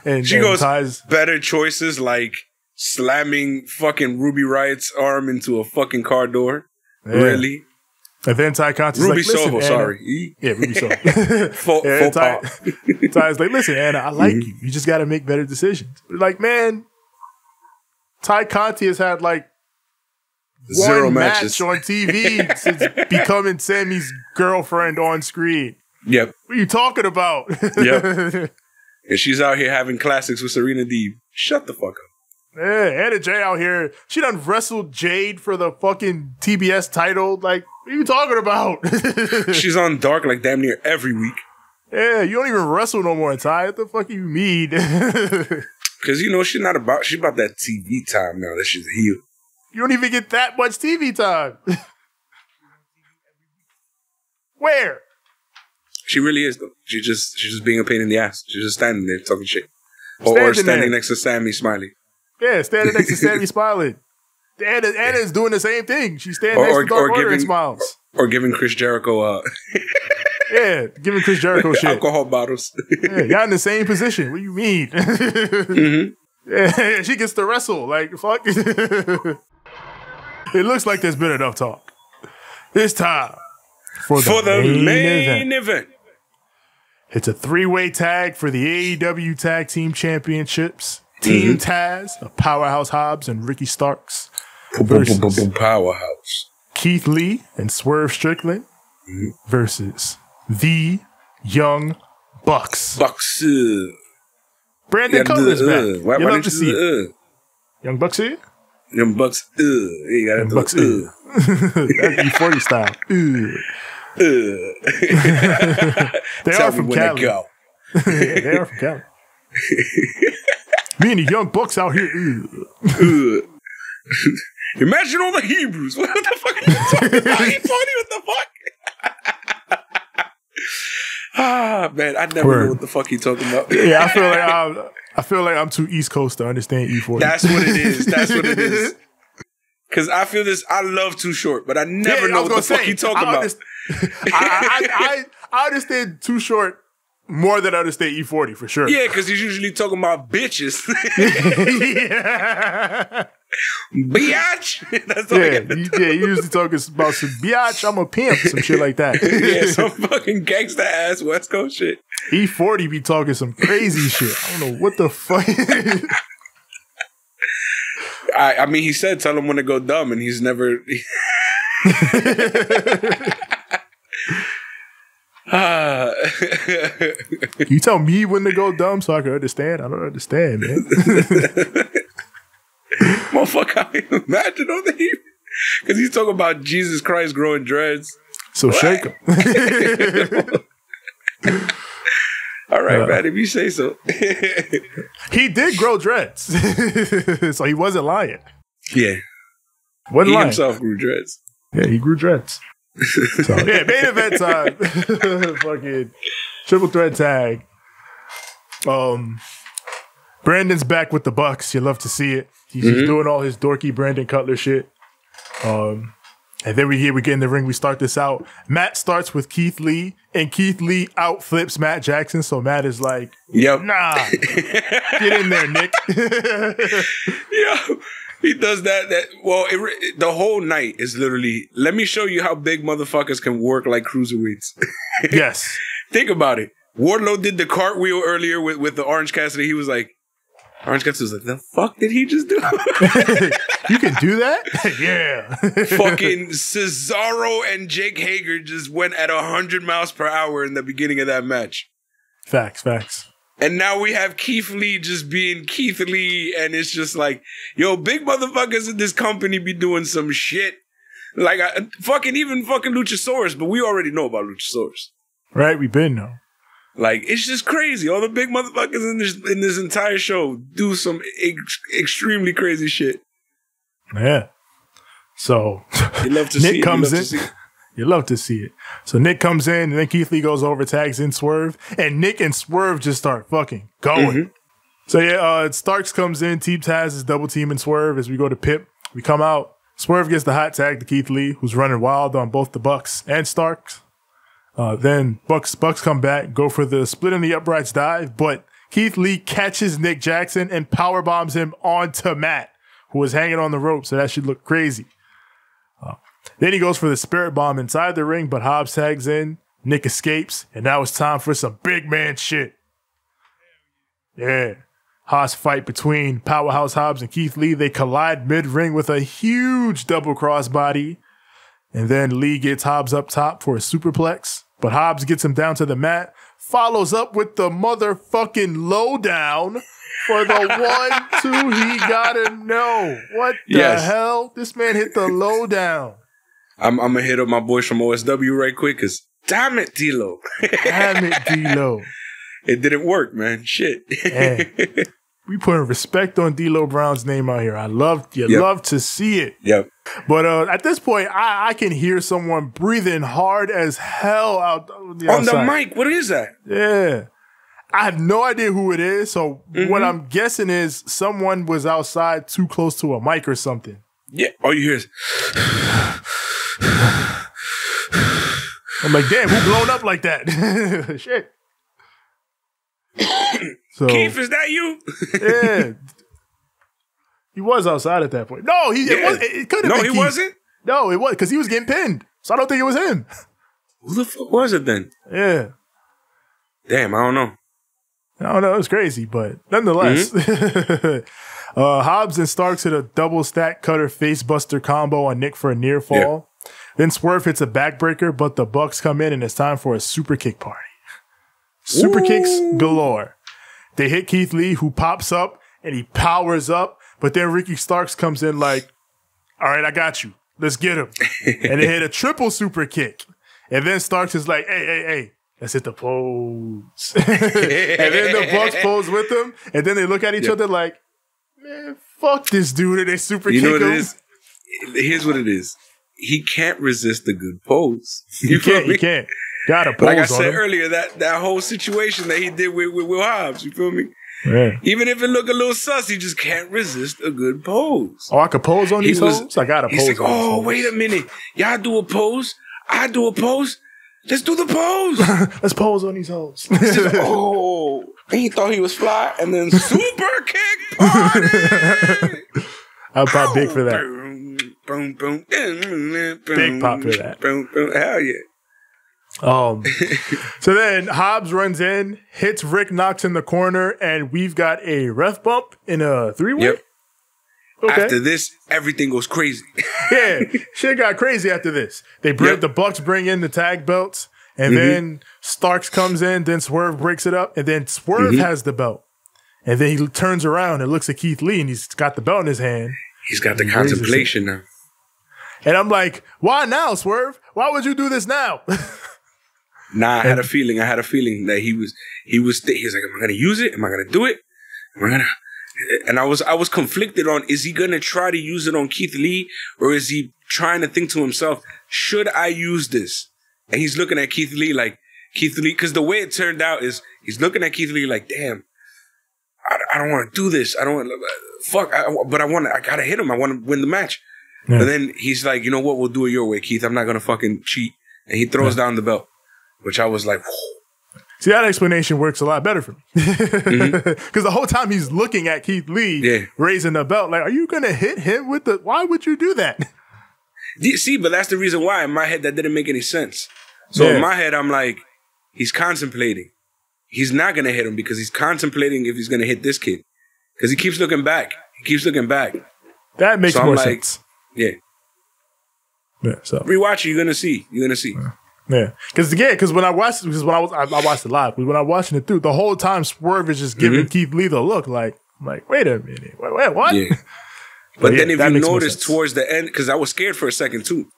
S3: and
S2: She
S3: and
S2: goes
S3: Ty's,
S2: better choices like slamming fucking Ruby Riott's arm into a fucking car door.
S3: Yeah.
S2: Really?
S3: and then Tay Conti's
S2: Ruby
S3: like, "Listen, Anna."
S2: sorry. *laughs*
S3: Yeah, Ruby Soho. *laughs*
S2: Faux,
S3: And Ty. Ty's like, listen, Anna, I like
S2: Mm-hmm.
S3: you. You just got to make better decisions. Like, man, Tay Conti has had like
S2: Zero
S3: one
S2: matches.
S3: match on TV since *laughs* becoming Sammy's girlfriend on screen.
S2: Yep.
S3: What are you talking about?
S2: Yep. *laughs* And she's out here having classics with Serena Deeb. Shut the fuck up.
S3: yeah, Anna Jay out here. She done wrestled Jade for the fucking TBS title. Like, what are you talking about? *laughs*
S2: She's on Dark like damn near every week.
S3: yeah, you don't even wrestle no more, Ty. What the fuck you mean?
S2: Cause you know she's not about she's about that TV time now that she's a heel.
S3: You don't even get that much TV time. Where?
S2: She really is though. She just she's just being a pain in the ass. She's just standing there talking shit. Or, or
S3: Standing
S2: standing
S3: there.
S2: next to Sammy Smiley.
S3: Yeah, standing next to Sammy *laughs* smiling. Anna, Anna's doing the same thing. She's standing
S2: Or-
S3: next
S2: or-
S3: to Dark
S2: or
S3: Order and
S2: giving-
S3: smiles.
S2: Or giving Chris Jericho uh *laughs*
S3: Yeah, giving Chris Jericho *laughs* shit.
S2: alcohol bottles.
S3: Yeah, y'all in the same position. What do you mean?
S2: Mm-hmm.
S3: Yeah, she gets to wrestle. Like, fuck. It looks like there's been enough talk. It's time for the,
S2: For the
S3: main,
S2: main
S3: event.
S2: event.
S3: It's a three-way tag for the AEW Tag Team Championships. Team Taz of Powerhouse Hobbs and Ricky Starks versus
S2: Powerhouse.
S3: Keith Lee and Swerve Strickland versus the Young Bucks.
S2: Bucks.
S3: Brandon Cutler's
S2: the,
S3: back. you love to see
S2: uh?
S3: Young Bucks here?
S2: Them bucks, ugh. You gotta do
S3: Bucks,
S2: ugh.
S3: That's E40 style. Uh. Uh. Ugh. *laughs* they
S2: Tell
S3: are from Cali.
S2: go. *laughs*
S3: They are from Cali. Me and the young bucks out here. Uh. Ugh. *laughs*
S2: Ugh. Imagine all the Hebrews. What the fuck are you talking about? You funny? What the fuck? Ah, man, I never
S3: Word.
S2: know what the fuck he talking about. *laughs*
S3: Yeah, I feel like *laughs* I'm, I feel like I'm too East Coast to understand E E40.
S2: That's what it is. That's what it is. *laughs* Cause I feel this. I love Too Short, but I never
S3: Yeah,
S2: know
S3: I
S2: what the
S3: gonna
S2: fuck he
S3: say,
S2: talking
S3: I
S2: about.
S3: I, I, I, I understand Too Short more than I understand E40 for sure.
S2: Yeah, because he's usually talking about bitches.
S3: yeah.
S2: Biatch. *laughs* That's all I
S3: Yeah,
S2: get
S3: he, yeah, he usually talking about some biatch, I'm a pimp, some shit like that. *laughs*
S2: Yeah, some fucking gangsta ass West Coast shit.
S3: E40 be talking some crazy shit. I don't know what the fuck. *laughs*
S2: I, I mean, he said tell him when to go dumb, and he's never. Ah.
S3: you tell me when to go dumb so I can understand. I don't understand, man.
S2: Motherfucker, I imagine all the because he's talking about Jesus Christ growing dreads.
S3: So shake him. *laughs*
S2: All right,
S3: Uh.
S2: man, if you say so. *laughs*
S3: he did grow dreads, *laughs* so he wasn't lying.
S2: yeah,
S3: Wasn't
S2: he
S3: lying.
S2: himself grew dreads.
S3: Yeah, he grew dreads. So yeah, main event time. Fucking triple threat tag. Um, Brandon's back with the Bucks. You love to see it. He's just doing all his dorky Brandon Cutler shit. Um, and then we here we get in the ring. We start this out. Matt starts with Keith Lee, and Keith Lee outflips Matt Jackson. So Matt is like,
S2: Yep.
S3: "Nah, get in there, Nick." *laughs*
S2: Yeah, he does that. That well, it, the whole night is literally. Let me show you how big motherfuckers can work like cruiserweights. *laughs*
S3: yes,
S2: Think about it. Wardlow did the cartwheel earlier with, with the Orange Cassidy. He was like, Orange Cassidy was like, the fuck did he just do? *laughs*
S3: you can do that. *laughs* yeah,
S2: Fucking Cesaro and Jake Hager just went at 100 miles per hour in the beginning of that match.
S3: facts, facts.
S2: And now we have Keith Lee just being Keith Lee, and it's just like, yo, big motherfuckers in this company be doing some shit. Like, I, fucking even fucking Luchasaurus, but we already know about Luchasaurus.
S3: Right, we've been though.
S2: Like, it's just crazy. All the big motherfuckers in this in this entire show do some ex- extremely crazy shit.
S3: Yeah. So
S2: You love to *laughs*
S3: Nick
S2: see
S3: comes
S2: you love
S3: in.
S2: To see. *laughs*
S3: You love to see it. So Nick comes in, and then Keith Lee goes over, tags in Swerve, and Nick and Swerve just start fucking going.
S2: Mm-hmm.
S3: So yeah, uh, Starks comes in, Team Taz is double teaming Swerve as we go to Pip. We come out. Swerve gets the hot tag to Keith Lee, who's running wild on both the Bucks and Starks. Uh, then Bucks Bucks come back, go for the split in the uprights dive, but Keith Lee catches Nick Jackson and power bombs him onto Matt, who was hanging on the rope. So that should look crazy. Then he goes for the spirit bomb inside the ring, but Hobbs tags in. Nick escapes, and now it's time for some big man shit. Yeah. Hobbs fight between Powerhouse Hobbs and Keith Lee. They collide mid ring with a huge double crossbody. And then Lee gets Hobbs up top for a superplex, but Hobbs gets him down to the mat, follows up with the motherfucking lowdown for the *laughs* one, two, he gotta know. What the
S2: Yes.
S3: hell? This man hit the lowdown.
S2: I'm, I'm gonna hit up my boys from OSW right quick, cause damn it, D'Lo,
S3: Damn it, D-Lo. *laughs*
S2: it didn't work, man. Shit.
S3: Hey. *laughs* We putting respect on D'Lo Brown's name out here. I love you
S2: Yep.
S3: love to see it.
S2: yep.
S3: But uh, at this point, I, I can hear someone breathing hard as hell out
S2: On
S3: on the
S2: the mic, what is that?
S3: Yeah. I have no idea who it is. So
S2: Mm-hmm.
S3: what I'm guessing is someone was outside too close to a mic or something.
S2: Yeah. All you hear is
S3: I'm like, damn, who blown up like that? *laughs* Shit. *coughs* so
S2: Keith, is that you? *laughs*
S3: yeah. He was outside at that point. No, he it,
S2: Yeah.
S3: was, it, could have
S2: no,
S3: been
S2: he
S3: Keith.
S2: wasn't.
S3: No, it was because he was getting pinned. So I don't think it was him.
S2: Who the fuck was it then?
S3: Yeah.
S2: Damn, I don't know.
S3: I don't know. It was crazy, but nonetheless.
S2: Mm-hmm. *laughs*
S3: uh, Hobbs and Starks hit a double stack cutter face buster combo on Nick for a near fall. Then Swerve hits a backbreaker, but the Bucks come in and it's time for a super kick party. Super kicks galore. They hit Keith Lee, who pops up and he powers up. But then Ricky Starks comes in like, all right, I got you. Let's get him. *laughs* and they hit a triple super kick. And then Starks is like, hey, hey, hey, let's hit the pose. *laughs* and then the Bucks *laughs* pose with him. And then they look at each
S2: Yep.
S3: other like, man, fuck this dude. And they super
S2: You
S3: kick
S2: know what
S3: him.
S2: it is? Here's what it is. He can't resist a good pose.
S3: You
S2: feel
S3: can't, you can't. Got pose
S2: Like I said earlier, that, that whole situation that he did with, with Will Hobbs, you feel me?
S3: Yeah.
S2: Even if it look a little sus, he just can't resist a good pose.
S3: Oh, I could pose on
S2: He
S3: these
S2: was-
S3: hoes? I got
S2: He's
S3: pose
S2: like, oh, wait a minute. Y'all do a pose. I do a pose. Let's do the pose. *laughs*
S3: Let's pose on these hoes. *laughs*
S2: oh, he thought he was fly, and then super kick party. *laughs*
S3: I pop big for that.
S2: Oh, boom, boom, boom, boom,
S3: Big pop for that.
S2: Boom, boom. Hell yeah.
S3: Um, so then Hobbs runs in, hits Rick Knox in the corner, and we've got a ref bump in a three way.
S2: Yep.
S3: Okay.
S2: After this, everything goes crazy. *laughs*
S3: yeah, shit got crazy after this. They bring
S2: Yep. Mm-hmm.
S3: the Bucks bring in the tag belts, and then Starks comes in. Then Swerve breaks it up, and then Swerve
S2: Mm-hmm.
S3: has the belt. And then he turns around and looks at Keith Lee, and he's got the belt in his hand.
S2: He's got the contemplation now.
S3: And I'm like, why now, Swerve? Why would you do this now? *laughs*
S2: Nah, I had a feeling. I had a feeling that he was. He was. Th- he was like, "Am I gonna use it? Am I gonna do it? Am I gonna?" And I was. I was conflicted on: Is he gonna try to use it on Keith Lee, or is he trying to think to himself, "Should I use this?" And he's looking at Keith Lee like Keith Lee, because the way it turned out is he's looking at Keith Lee like, "Damn, I, I don't want to do this. I don't want. Fuck. I, but I want. To, I gotta hit him. I want to win the match."
S3: Yeah.
S2: But then he's like, "You know what? We'll do it your way, Keith. I'm not gonna fucking cheat." And he throws down the belt, which I was like. Whoa.
S3: See, that explanation works a lot better for me. *laughs* Because the whole time he's looking at Keith Lee
S2: Mm-hmm. Yeah.
S3: raising the belt, like, are you going to hit him with the. Why would you do that?
S2: See, but that's the reason why in my head that didn't make any sense. So
S3: Yeah.
S2: in my head, I'm like, he's contemplating. He's not gonna hit him because he's contemplating if he's gonna hit this kid. Because he keeps looking back. He keeps looking back.
S3: That makes
S2: So I'm
S3: more
S2: like-
S3: sense.
S2: Yeah.
S3: Yeah, so.
S2: Rewatch it, you're gonna see. You're gonna see.
S3: Yeah, because yeah, because when I watched, because when I was, I, I watched it live. But when I watching it through, the whole time Swerve is just giving Keith Lee the look, like, I'm like, wait a minute, wait, wait what?
S2: Mm-hmm. Yeah. *laughs* But
S3: yeah,
S2: then if you notice towards the end, because I was scared for a second too.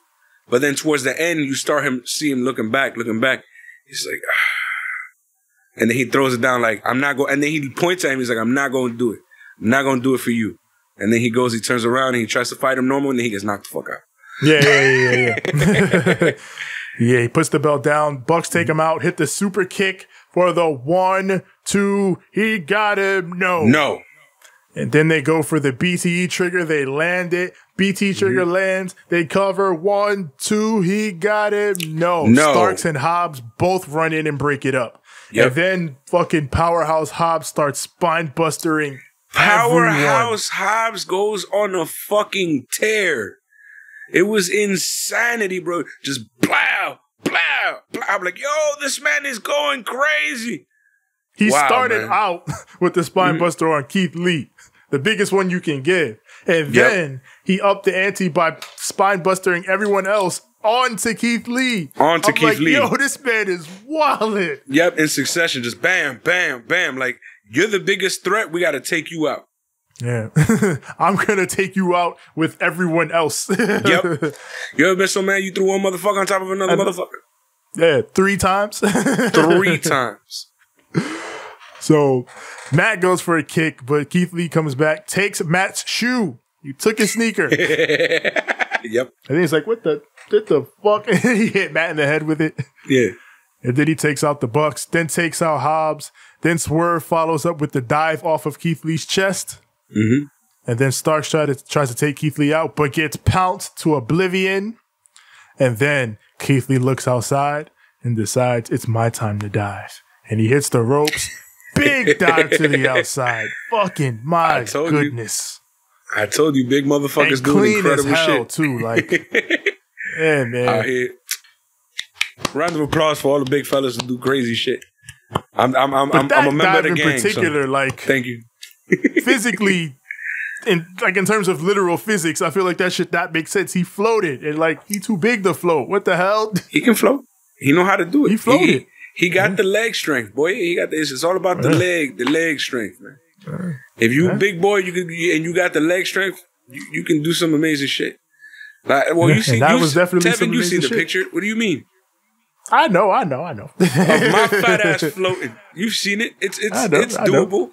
S2: But then towards the end, you start him see him looking back, looking back. He's like, ah. and then he throws it down like, I'm not going. And then he points at him. He's like, I'm not going to do it. I'm not going to do it for you. And then he goes, he turns around and he tries to fight him normal, and then he gets knocked the fuck out.
S3: Yeah, yeah, yeah, yeah. *laughs* *laughs* Yeah, he puts the belt down. Bucks take him out, hit the super kick for the one, two. He got him. No.
S2: No,
S3: And then they go for the BTE trigger. They land it. BT trigger
S2: Mm-hmm.
S3: lands. They cover one, two. He got him. No.
S2: No.
S3: Starks and Hobbs both run in and break it up.
S2: Yep.
S3: And then fucking powerhouse Hobbs starts spine bustering. everyone.
S2: Powerhouse Hobbs goes on a fucking tear. It was insanity, bro. Just blow, blow, blow. I'm like, yo, this man is going crazy.
S3: He
S2: Wow,
S3: started
S2: man.
S3: out *laughs* with the spine
S2: Mhm.
S3: buster on Keith Lee, the biggest one you can give. And
S2: Yep.
S3: then he upped the ante by spine bustering everyone else onto Keith Lee.
S2: Onto
S3: I'm
S2: Keith
S3: like,
S2: Lee.
S3: Yo, this man is wildin'.
S2: Yep, in succession, just bam, bam, bam. Like, you're the biggest threat. We got to take you out.
S3: Yeah. *laughs* I'm gonna take you out with everyone else. *laughs*
S2: Yep. You ever been so mad you threw one motherfucker on top of another motherfucker?
S3: yeah, three times. *laughs*
S2: Three times.
S3: so Matt goes for a kick, but Keith Lee comes back, takes Matt's shoe. You took his sneaker.
S2: Yep.
S3: And he's like, what the what the fuck? he hit Matt in the head with it.
S2: Yeah.
S3: And then he takes out the Bucks, then takes out Hobbs. Then Swerve follows up with the dive off of Keith Lee's chest.
S2: Mhm.
S3: And then try to, tries to take Keith Lee out, but gets pounced to oblivion. And then Keith Lee looks outside and decides it's my time to dive. And he hits the ropes. *laughs* Big dive to the outside. Fucking my
S2: told you.
S3: goodness.
S2: I told you, big motherfuckers
S3: And
S2: doing incredible shit.
S3: too. Like, *laughs* yeah, man.
S2: out here. Round of applause for all the big fellas who do crazy shit. I'm I'm I'm, I'm, I'm a member
S3: dive
S2: of the
S3: in
S2: gang. so
S3: particular, like,
S2: thank you.
S3: Physically in like in terms of literal physics, I feel like that shit that makes sense. He floated and like he too big to float. What the hell?
S2: He can float. He know how to do it.
S3: He floated.
S2: He, he got mm-hmm. the leg strength, boy. He got this. It's all about the
S3: Yeah.
S2: leg, the leg strength, man. If you a big boy, you can, and you got the leg strength, you, you can do some amazing shit. Like, well, you
S3: Yeah,
S2: see,
S3: that
S2: you,
S3: was definitely
S2: Tevin, you see the
S3: shit.
S2: picture. What do you mean?
S3: I know, I know, I know.
S2: My *laughs* fat ass floating. You've seen it. It's it's
S3: know,
S2: it's doable.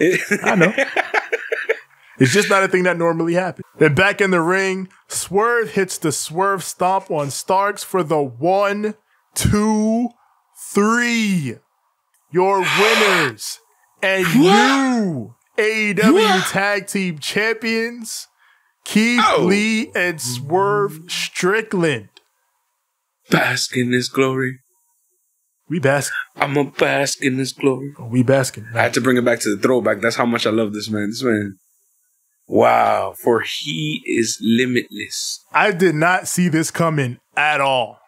S2: *laughs*
S3: I know. It's just not a thing that normally happens. Then back in the ring, Swerve hits the Swerve Stomp on Starks for the one, two, three. Your winners and you, AEW Tag Team Champions, Keith
S2: Oh.
S3: Lee and Swerve Strickland.
S2: bask in this glory.
S3: We bask,
S2: I'm a bask in this glory.
S3: we basking.
S2: I had to bring it back to the throwback. That's how much I love this man. This man. Wow. For he is limitless.
S3: I did not see this coming at all.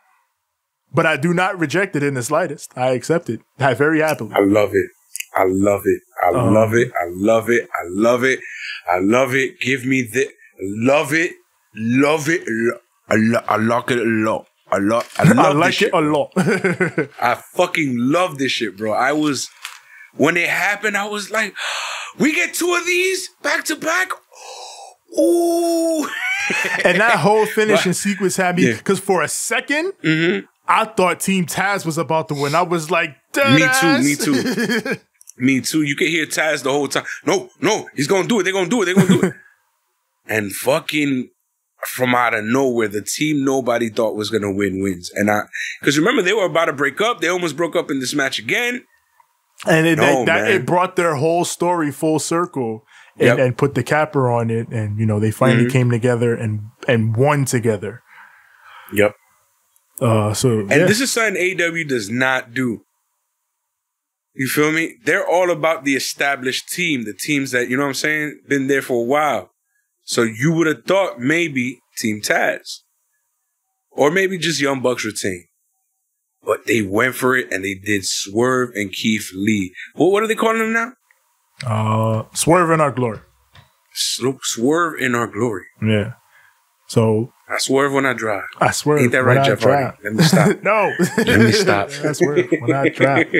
S3: But I do not reject it in the slightest. I accept it. I very happily.
S2: I love it. I love it. I
S3: Um,
S2: love it. I love it. I love it. I love it. Give me the love it. Love it. Lo- I, lo- I like it a lot. *laughs* I love. I
S3: like
S2: this shit.
S3: a lot. *laughs*
S2: I fucking love this shit, bro. I was when it happened, I was like, *gasps* we get two of these back to back. *gasps* Ooh.
S3: and that *laughs* whole finishing sequence had me
S2: Yeah.
S3: because for a 2nd
S2: Mhm.
S3: I thought Team Taz was about to win. I was like,
S2: Me too, me too. Me too. You can hear Taz the whole time. No, no, he's gonna do it. They're gonna do it. They're gonna do it. and fucking from out of nowhere, the team nobody thought was gonna win wins. And I, because remember they were about to break up. They almost broke up in this match again.
S3: and it,
S2: No,
S3: that, it brought their whole story full circle and,
S2: Yep.
S3: and put the capper on it. And you know they finally
S2: Mhm.
S3: came together and and won together.
S2: Yep.
S3: Uh, so
S2: And
S3: yeah.
S2: this is something AW does not do. You feel me? They're all about the established team, the teams that, you know what I'm saying, been there for a while. So you would have thought maybe Team Taz. Or maybe just Young Bucks retain. But they went for it and they did Swerve and Keith Lee. What, what are they calling them now?
S3: uh, Swerve in our glory.
S2: Swerve in our glory.
S3: Yeah. So
S2: I swerve when I drive.
S3: I swear.
S2: Ain't that
S3: when
S2: right,
S3: I
S2: Jeff
S3: drop-
S2: Hardy? Let me stop. *laughs*
S3: no.
S2: Let me stop. *laughs*
S3: I swear when I drop. *laughs*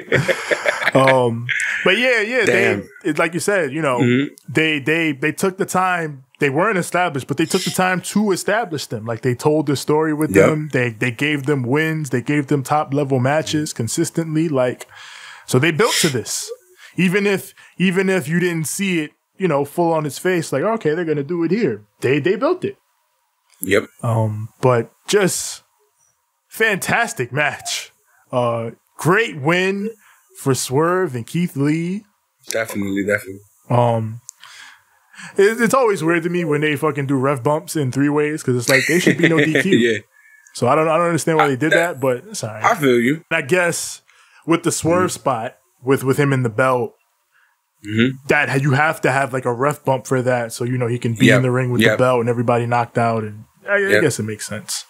S3: Um, but yeah, yeah,
S2: Damn.
S3: they it, like you said, you know,
S2: Mhm.
S3: they they they took the time. They weren't established, but they took the time to establish them. Like they told the story with
S2: Yep.
S3: them. They they gave them wins. They gave them top level matches consistently. Like so, they built to this. Even if even if you didn't see it, you know, full on its face, like okay, they're gonna do it here. They they built it.
S2: Yep.
S3: Um, but just fantastic match. Uh, great win for Swerve and Keith Lee.
S2: Definitely, definitely.
S3: Um, it, it's always weird to me when they fucking do ref bumps in three ways because it's like they should be no *laughs* DQ.
S2: yeah.
S3: So I don't I don't understand why they did that, but sorry. alright.
S2: I feel you.
S3: I guess with the Swerve spot with with him in the belt.
S2: Mhm.
S3: That you have to have like a ref bump for that, so you know he can be
S2: Yep.
S3: in the ring with
S2: Yep.
S3: the belt and everybody knocked out, and I, I guess it makes sense.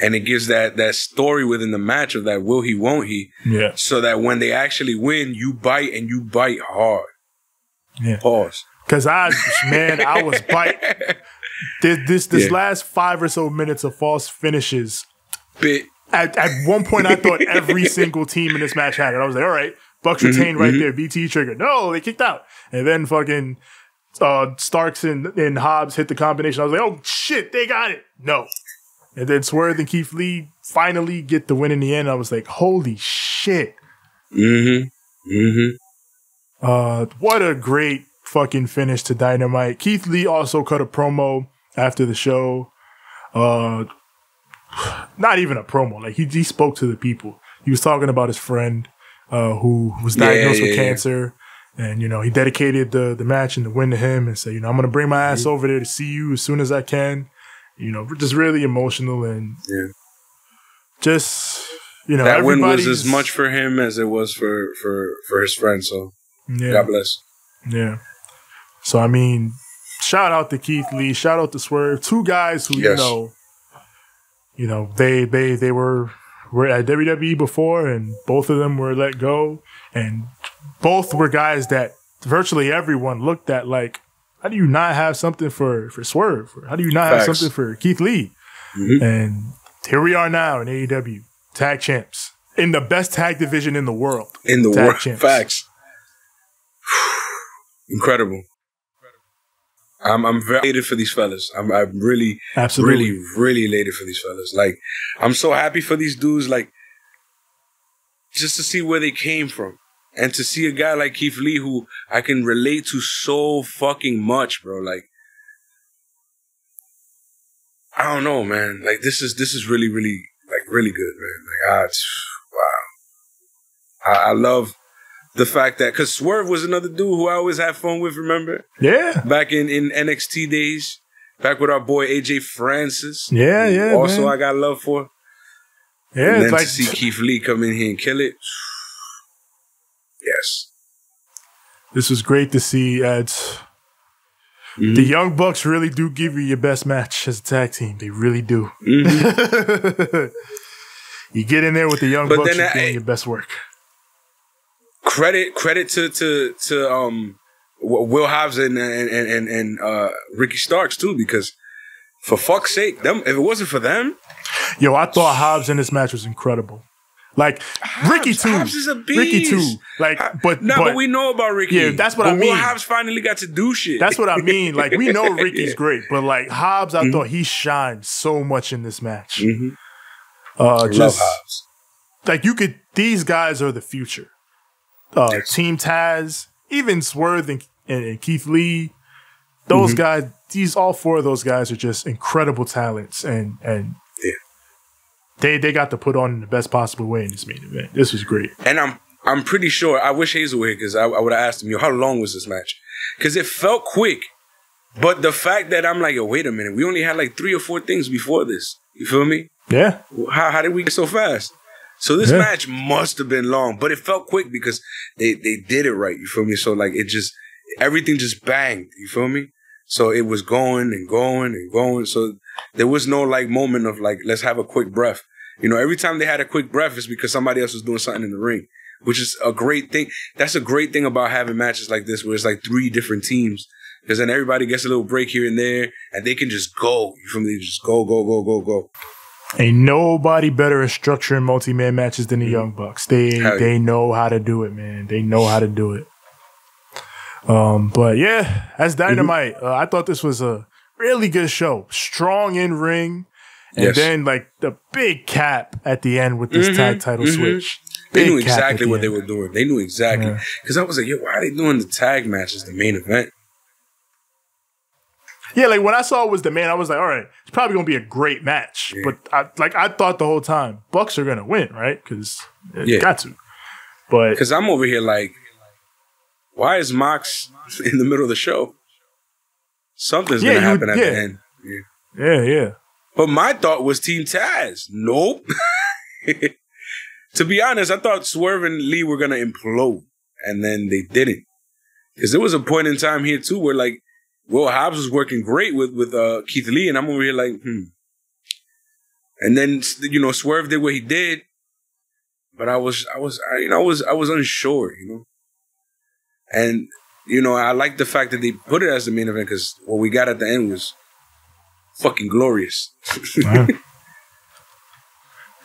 S2: And it gives that that story within the match of that will he won't he
S3: Yeah,
S2: so that when they actually win you bite and you bite hard
S3: yeah.
S2: pause
S3: Cause I, man, I was *laughs* bite. This this, this
S2: Yeah.
S3: last five or so minutes of false finishes.
S2: bit
S3: At, at one point, I thought every *laughs* single team in this match had it. I was like, all right, Bucks retained right there. BT trigger. No, they kicked out, and then fucking uh, Starks and, and Hobbs hit the combination. I was like, oh shit, they got it. No, and then Swerve and Keith Lee finally get the win in the end. I was like, holy shit.
S2: mm-hmm mm-hmm
S3: Uh, what a great fucking finish to Dynamite. Keith Lee also cut a promo after the show. Uh, not even a promo. Like he, he spoke to the people. He was talking about his friend, uh, who was diagnosed
S2: yeah,
S3: with
S2: yeah.
S3: cancer. And, you know, he dedicated the, the match and the win to him and said, you know, I'm going to bring my
S2: Mm-hmm.
S3: ass over there to see you as soon as I can. You know, just really emotional and
S2: yeah
S3: just, you know,
S2: that win was as much for him as it was for for for his friend so
S3: yeah.
S2: god bless
S3: Yeah. So I mean, shout out to Keith Lee, shout out to Swerve, two guys who you know, you know they they they were were at WWE before, and both of them were let go, and both were guys that virtually everyone looked at like, how do you not have something for for Swerve? How do you not have something for Keith Lee?
S2: Mhm.
S3: And here we are now in AEW, tag champs in the best tag division in the world.
S2: in the world
S3: champs.
S2: facts *sighs* Incredible. I'm I'm very elated for these fellas. I'm I'm really
S3: Absolutely.
S2: really really elated for these fellas. Like I'm so happy for these dudes. Like just to see where they came from. And to see a guy like Keith Lee who I can relate to so fucking much, bro. Like I don't know, man. Like this is this is really, really like really good, man. Like ah, it's, wow. I, I love the fact that because Swerve was another dude who I always had fun with. Remember
S3: Yeah.
S2: back in in NXT days, back with our boy AJ Francis.
S3: Yeah, yeah,
S2: Also,
S3: man.
S2: I got love for.
S3: Yeah.
S2: and then
S3: like
S2: to see Keith Lee come in here and kill it. Yes.
S3: this was great to see.
S2: Mhm.
S3: The Young Bucks really do give you your best match as a tag team. They really do.
S2: Mhm. *laughs*
S3: you get in there with the Young
S2: But
S3: Bucks,
S2: then
S3: you're doing your best work.
S2: credit credit to to to um Will Hobbs and and and, and, and uh, Ricky Starks too because for fuck's sake, them if it wasn't for them,
S3: Yo, I thought Hobbs in this match was incredible. Like Ricky too,
S2: Hobbs is a
S3: Ricky too. Like, but
S2: no,
S3: but,
S2: but, we know about Ricky.
S3: Yeah, that's what
S2: but
S3: I
S2: Will
S3: mean.
S2: Hobbs finally got to do shit.
S3: that's what I mean. Like we know *laughs* Ricky's
S2: Yeah.
S3: great, but like Hobbs, I
S2: Mhm.
S3: thought he shined so much in this match.
S2: Mhm.
S3: Uh,
S2: Love
S3: just
S2: Hobbs.
S3: like you could, these guys are the future. Uh,
S2: Yes.
S3: Team Taz, even Swerve and, and, and Keith Lee, those
S2: Mhm.
S3: guys, these all four of those guys are just incredible talents, and and
S2: Yeah.
S3: They they got to put on in the best possible way in this main event. This was great.
S2: And I'm I'm pretty sure. I wish Hazel were here because I, I would have asked him, "Yo, how long was this match?" Because it felt quick, but the fact that I'm like, "Yo, wait a minute, we only had like three or four things before this." You feel me?
S3: Yeah,
S2: How how did we get so fast? So this
S3: Yeah.
S2: match must have been long, but it felt quick because they they did it right. You feel me? So like it just everything just banged. You feel me? So it was going and going and going. So there was no like moment of like let's have a quick breath. You know, every time they had a quick breath, it's because somebody else was doing something in the ring, which is a great thing. That's a great thing about having matches like this, where it's like three different teams, because then everybody gets a little break here and there, and they can just go. You feel me? They just go, go, go, go, go.
S3: ain't nobody better at structuring multi man matches than the Young Bucks. They
S2: Mm-hmm. Hell yeah.
S3: they know how to do it, man. They know how to do it. Um, but yeah, as
S2: Mm-hmm.
S3: Dynamite, uh, I thought this was a really good show. Strong in ring, and
S2: Yes.
S3: then like the big cap at the end with this
S2: Mhm,
S3: tag title
S2: mhm.
S3: switch.
S2: They knew
S3: cap at
S2: exactly
S3: the
S2: what they were doing. They knew exactly.
S3: Yeah.
S2: Because I was like, yo, why are they doing the tag match as the main event?
S3: Yeah, like when I saw it was the man, I was like, all right, it's probably gonna be a great match.
S2: Yeah.
S3: But I like I thought the whole time Bucks are gonna win, right? Because
S2: Yeah.
S3: got to. But
S2: Because I'm over here like, why is Mox *laughs* in the middle of the show? Something's
S3: Yeah,
S2: going to happen
S3: would-
S2: at
S3: yeah.
S2: the end. Yeah.
S3: yeah, yeah.
S2: But my thought was Team Taz. Nope. *laughs* to be honest, I thought Swerve and Lee were to implode, and then they didn't. Because there was a point in time here, too, where like, Will Hobbs was working great with, with uh, Keith Lee, and I'm over here like, hmm. And then, you know, Swerve did what he did, but I was, I was, I, you know, I was, I was unsure, you know. And, you know, I like the fact that they put it as the main event because what we got at the end was fucking glorious. *laughs*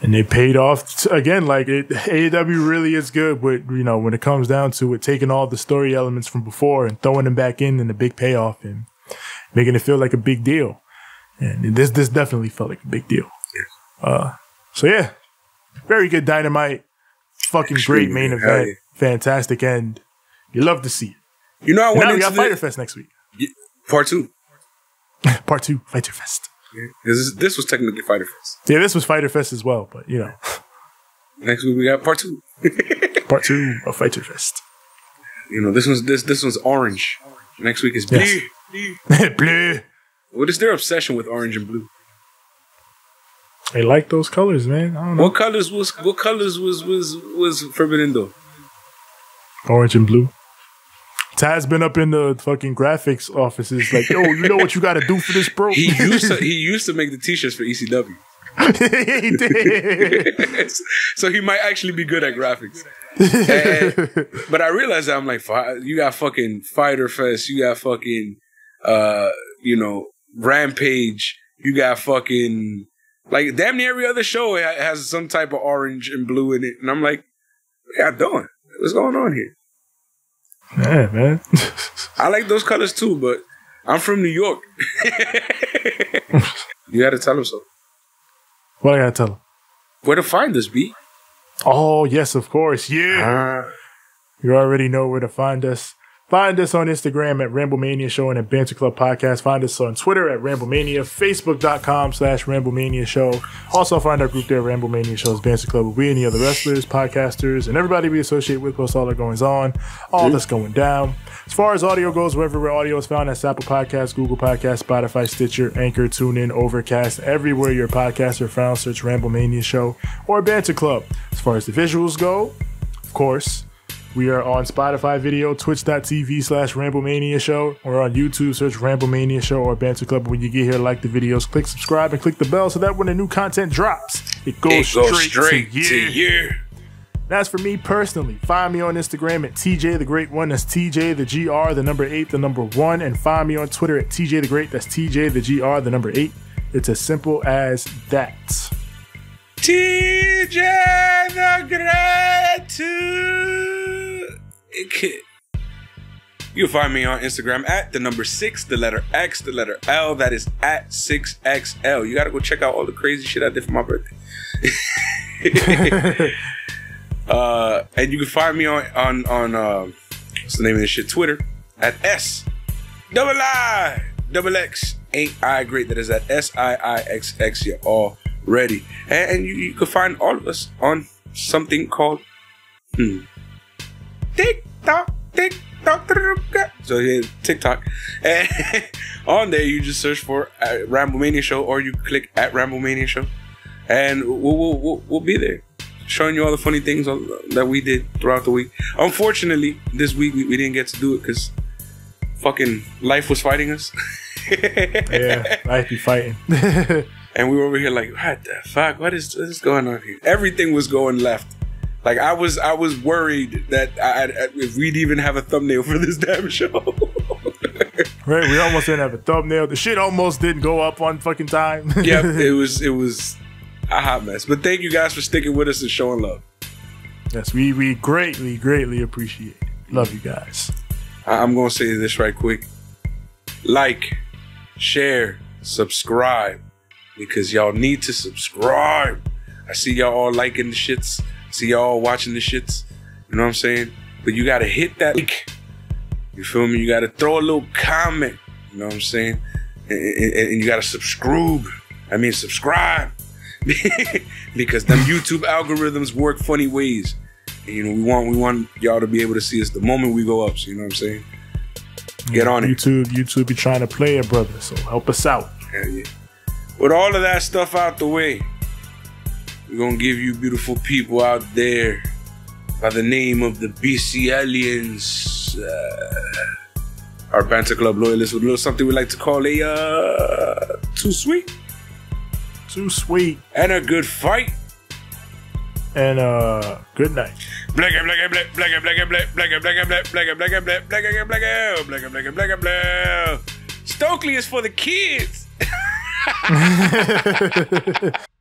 S3: and they paid off again. Like it, AEW really is good, but you know when it comes down to it, taking all the story elements from before and throwing them back in, and the big payoff, and making it feel like a big deal. And this this definitely felt like a big deal. Uh, so yeah, very good dynamite, fucking great main.
S2: Hell
S3: event,
S2: yeah.
S3: fantastic end. You love to see it.
S2: You know, I
S3: And
S2: went
S3: now we
S2: into
S3: got
S2: the,
S3: Fyter Fest next week.
S2: part two. *laughs*
S3: Part two, Fyter Fest.
S2: This, this was technically Fyter Fest.
S3: Yeah, this was Fyter Fest as well, but you know, *laughs*
S2: Next week we got part two. *laughs*
S3: part two of Fyter Fest.
S2: You know, this one's this this one's orange. Next week is blue.
S3: Yes.
S2: Blue. What is their obsession with orange and blue?
S3: They like those colors, man. I don't know.
S2: What colors was what colors was was was Forbidden Door?
S3: Orange and blue. Taz been up in the fucking graphics offices, like, yo, you know what you got to do for this, bro?
S2: He *laughs* used to he used to make the t-shirts for ECW. *laughs*
S3: he did. *laughs*
S2: so he might actually be good at graphics. And- but I realized that I'm like, you got fucking Fyter Fest, you got fucking, uh, you know, Rampage, you got fucking, like, damn near every other show has some type of orange and blue in it. And I'm like, what y'all doing? What's going on here?
S3: Yeah, man.
S2: I like those colors too, but I'm from New York. *laughs* you gotta tell them so.
S3: what I gotta tell him?
S2: Where to find us, B?
S3: Oh, yes, of course. Yeah.
S2: Uh,
S3: You already know where to find us. Find us on Instagram at Ramblemania Show and at Banter Club Podcast. Find us on Twitter at Ramblemania, Facebook.com slash Ramblemania Show. Also find our group there, Ramblemania Show's Banter Club, where we and the other wrestlers, podcasters, and everybody we associate with post all that goings on, all that's going down. As far as audio goes, wherever where audio is found, that's Apple Podcasts, Google Podcasts, Spotify, Stitcher, Anchor, TuneIn, Overcast, everywhere your podcasts are found, search Ramblemania Show or Banter Club. As far as the visuals go, of course, we are on Spotify video, twitch.tv slash Ramblemania Show. We're on YouTube, search Ramblemania Show or Banter Club. When you get here, like the videos, click subscribe and click the bell so that when the new content drops, it goes,
S2: it goes
S3: straight,
S2: straight
S3: to
S2: to
S3: you.
S2: you.
S3: That's for me personally. Find me on Instagram at TJ the Great One. That's TJ the GR, the number eight, the number one. And find me on Twitter at TJ the Great. That's TJ the GR, the number eight. It's as simple as that.
S2: TJ the Great to Kid. You can find me on Instagram at the number six, the letter X, the letter L. That is at 6XL. You gotta go check out all the crazy shit I did for my birthday. *laughs* *laughs* uh, and you can find me on on on uh, what's the name of this shit? Twitter at S double I double X ain't I great. That is at S I I X X. You're all ready, and, and you, you can find all of us on something called hmm, TikTok. TikTok. So yeah, TikTok, and on there you just search for uh, Ramblemania Show, or you click at Ramblemania Show, and we'll, we'll, we'll, we'll be there showing you all the funny things that we did throughout the week. Unfortunately, this week we, we didn't get to do it because fucking life was fighting us.
S3: Yeah, life be fighting.
S2: and we were over here like, what the fuck? What is, what is going on here? Everything was going left. Like I was, I was worried that I, I, if we'd even have a thumbnail for this damn show. *laughs*
S3: right? We almost didn't have a thumbnail. The shit almost didn't go up on fucking time. *laughs*
S2: yep, it was, it was a hot mess. But thank you guys for sticking with us and showing love.
S3: yes, we, we greatly, greatly appreciate it. Love you guys.
S2: I- I'm gonna say this right quick. Like, share, subscribe, because y'all need to subscribe. I see y'all all liking the shits. See y'all watching the shits. You know what I'm saying? But you gotta hit that like. You feel me? You gotta throw a little comment. You know what I'm saying? And, and- and you gotta subscribe. I mean, subscribe. *laughs* because them YouTube algorithms work funny ways. And, you know, we want we want y'all to be able to see us the moment we go up. So you know what I'm saying? Get on it.
S3: YouTube, YouTube be trying to play it, brother. So help us out.
S2: Hell yeah. With all of that stuff out the way, we're gonna give you beautiful people out there by the name of the BC Aliens. Uh, our Banter Club loyalists with a little something we like to call a uh, too sweet
S3: Too sweet.
S2: and a good fight.
S3: And uh, good night.
S2: Black and black and black, black and black and black, black and black and black, black and black and black, black and black and black and black and black and black. Stokely is for the kids. *laughs* *laughs*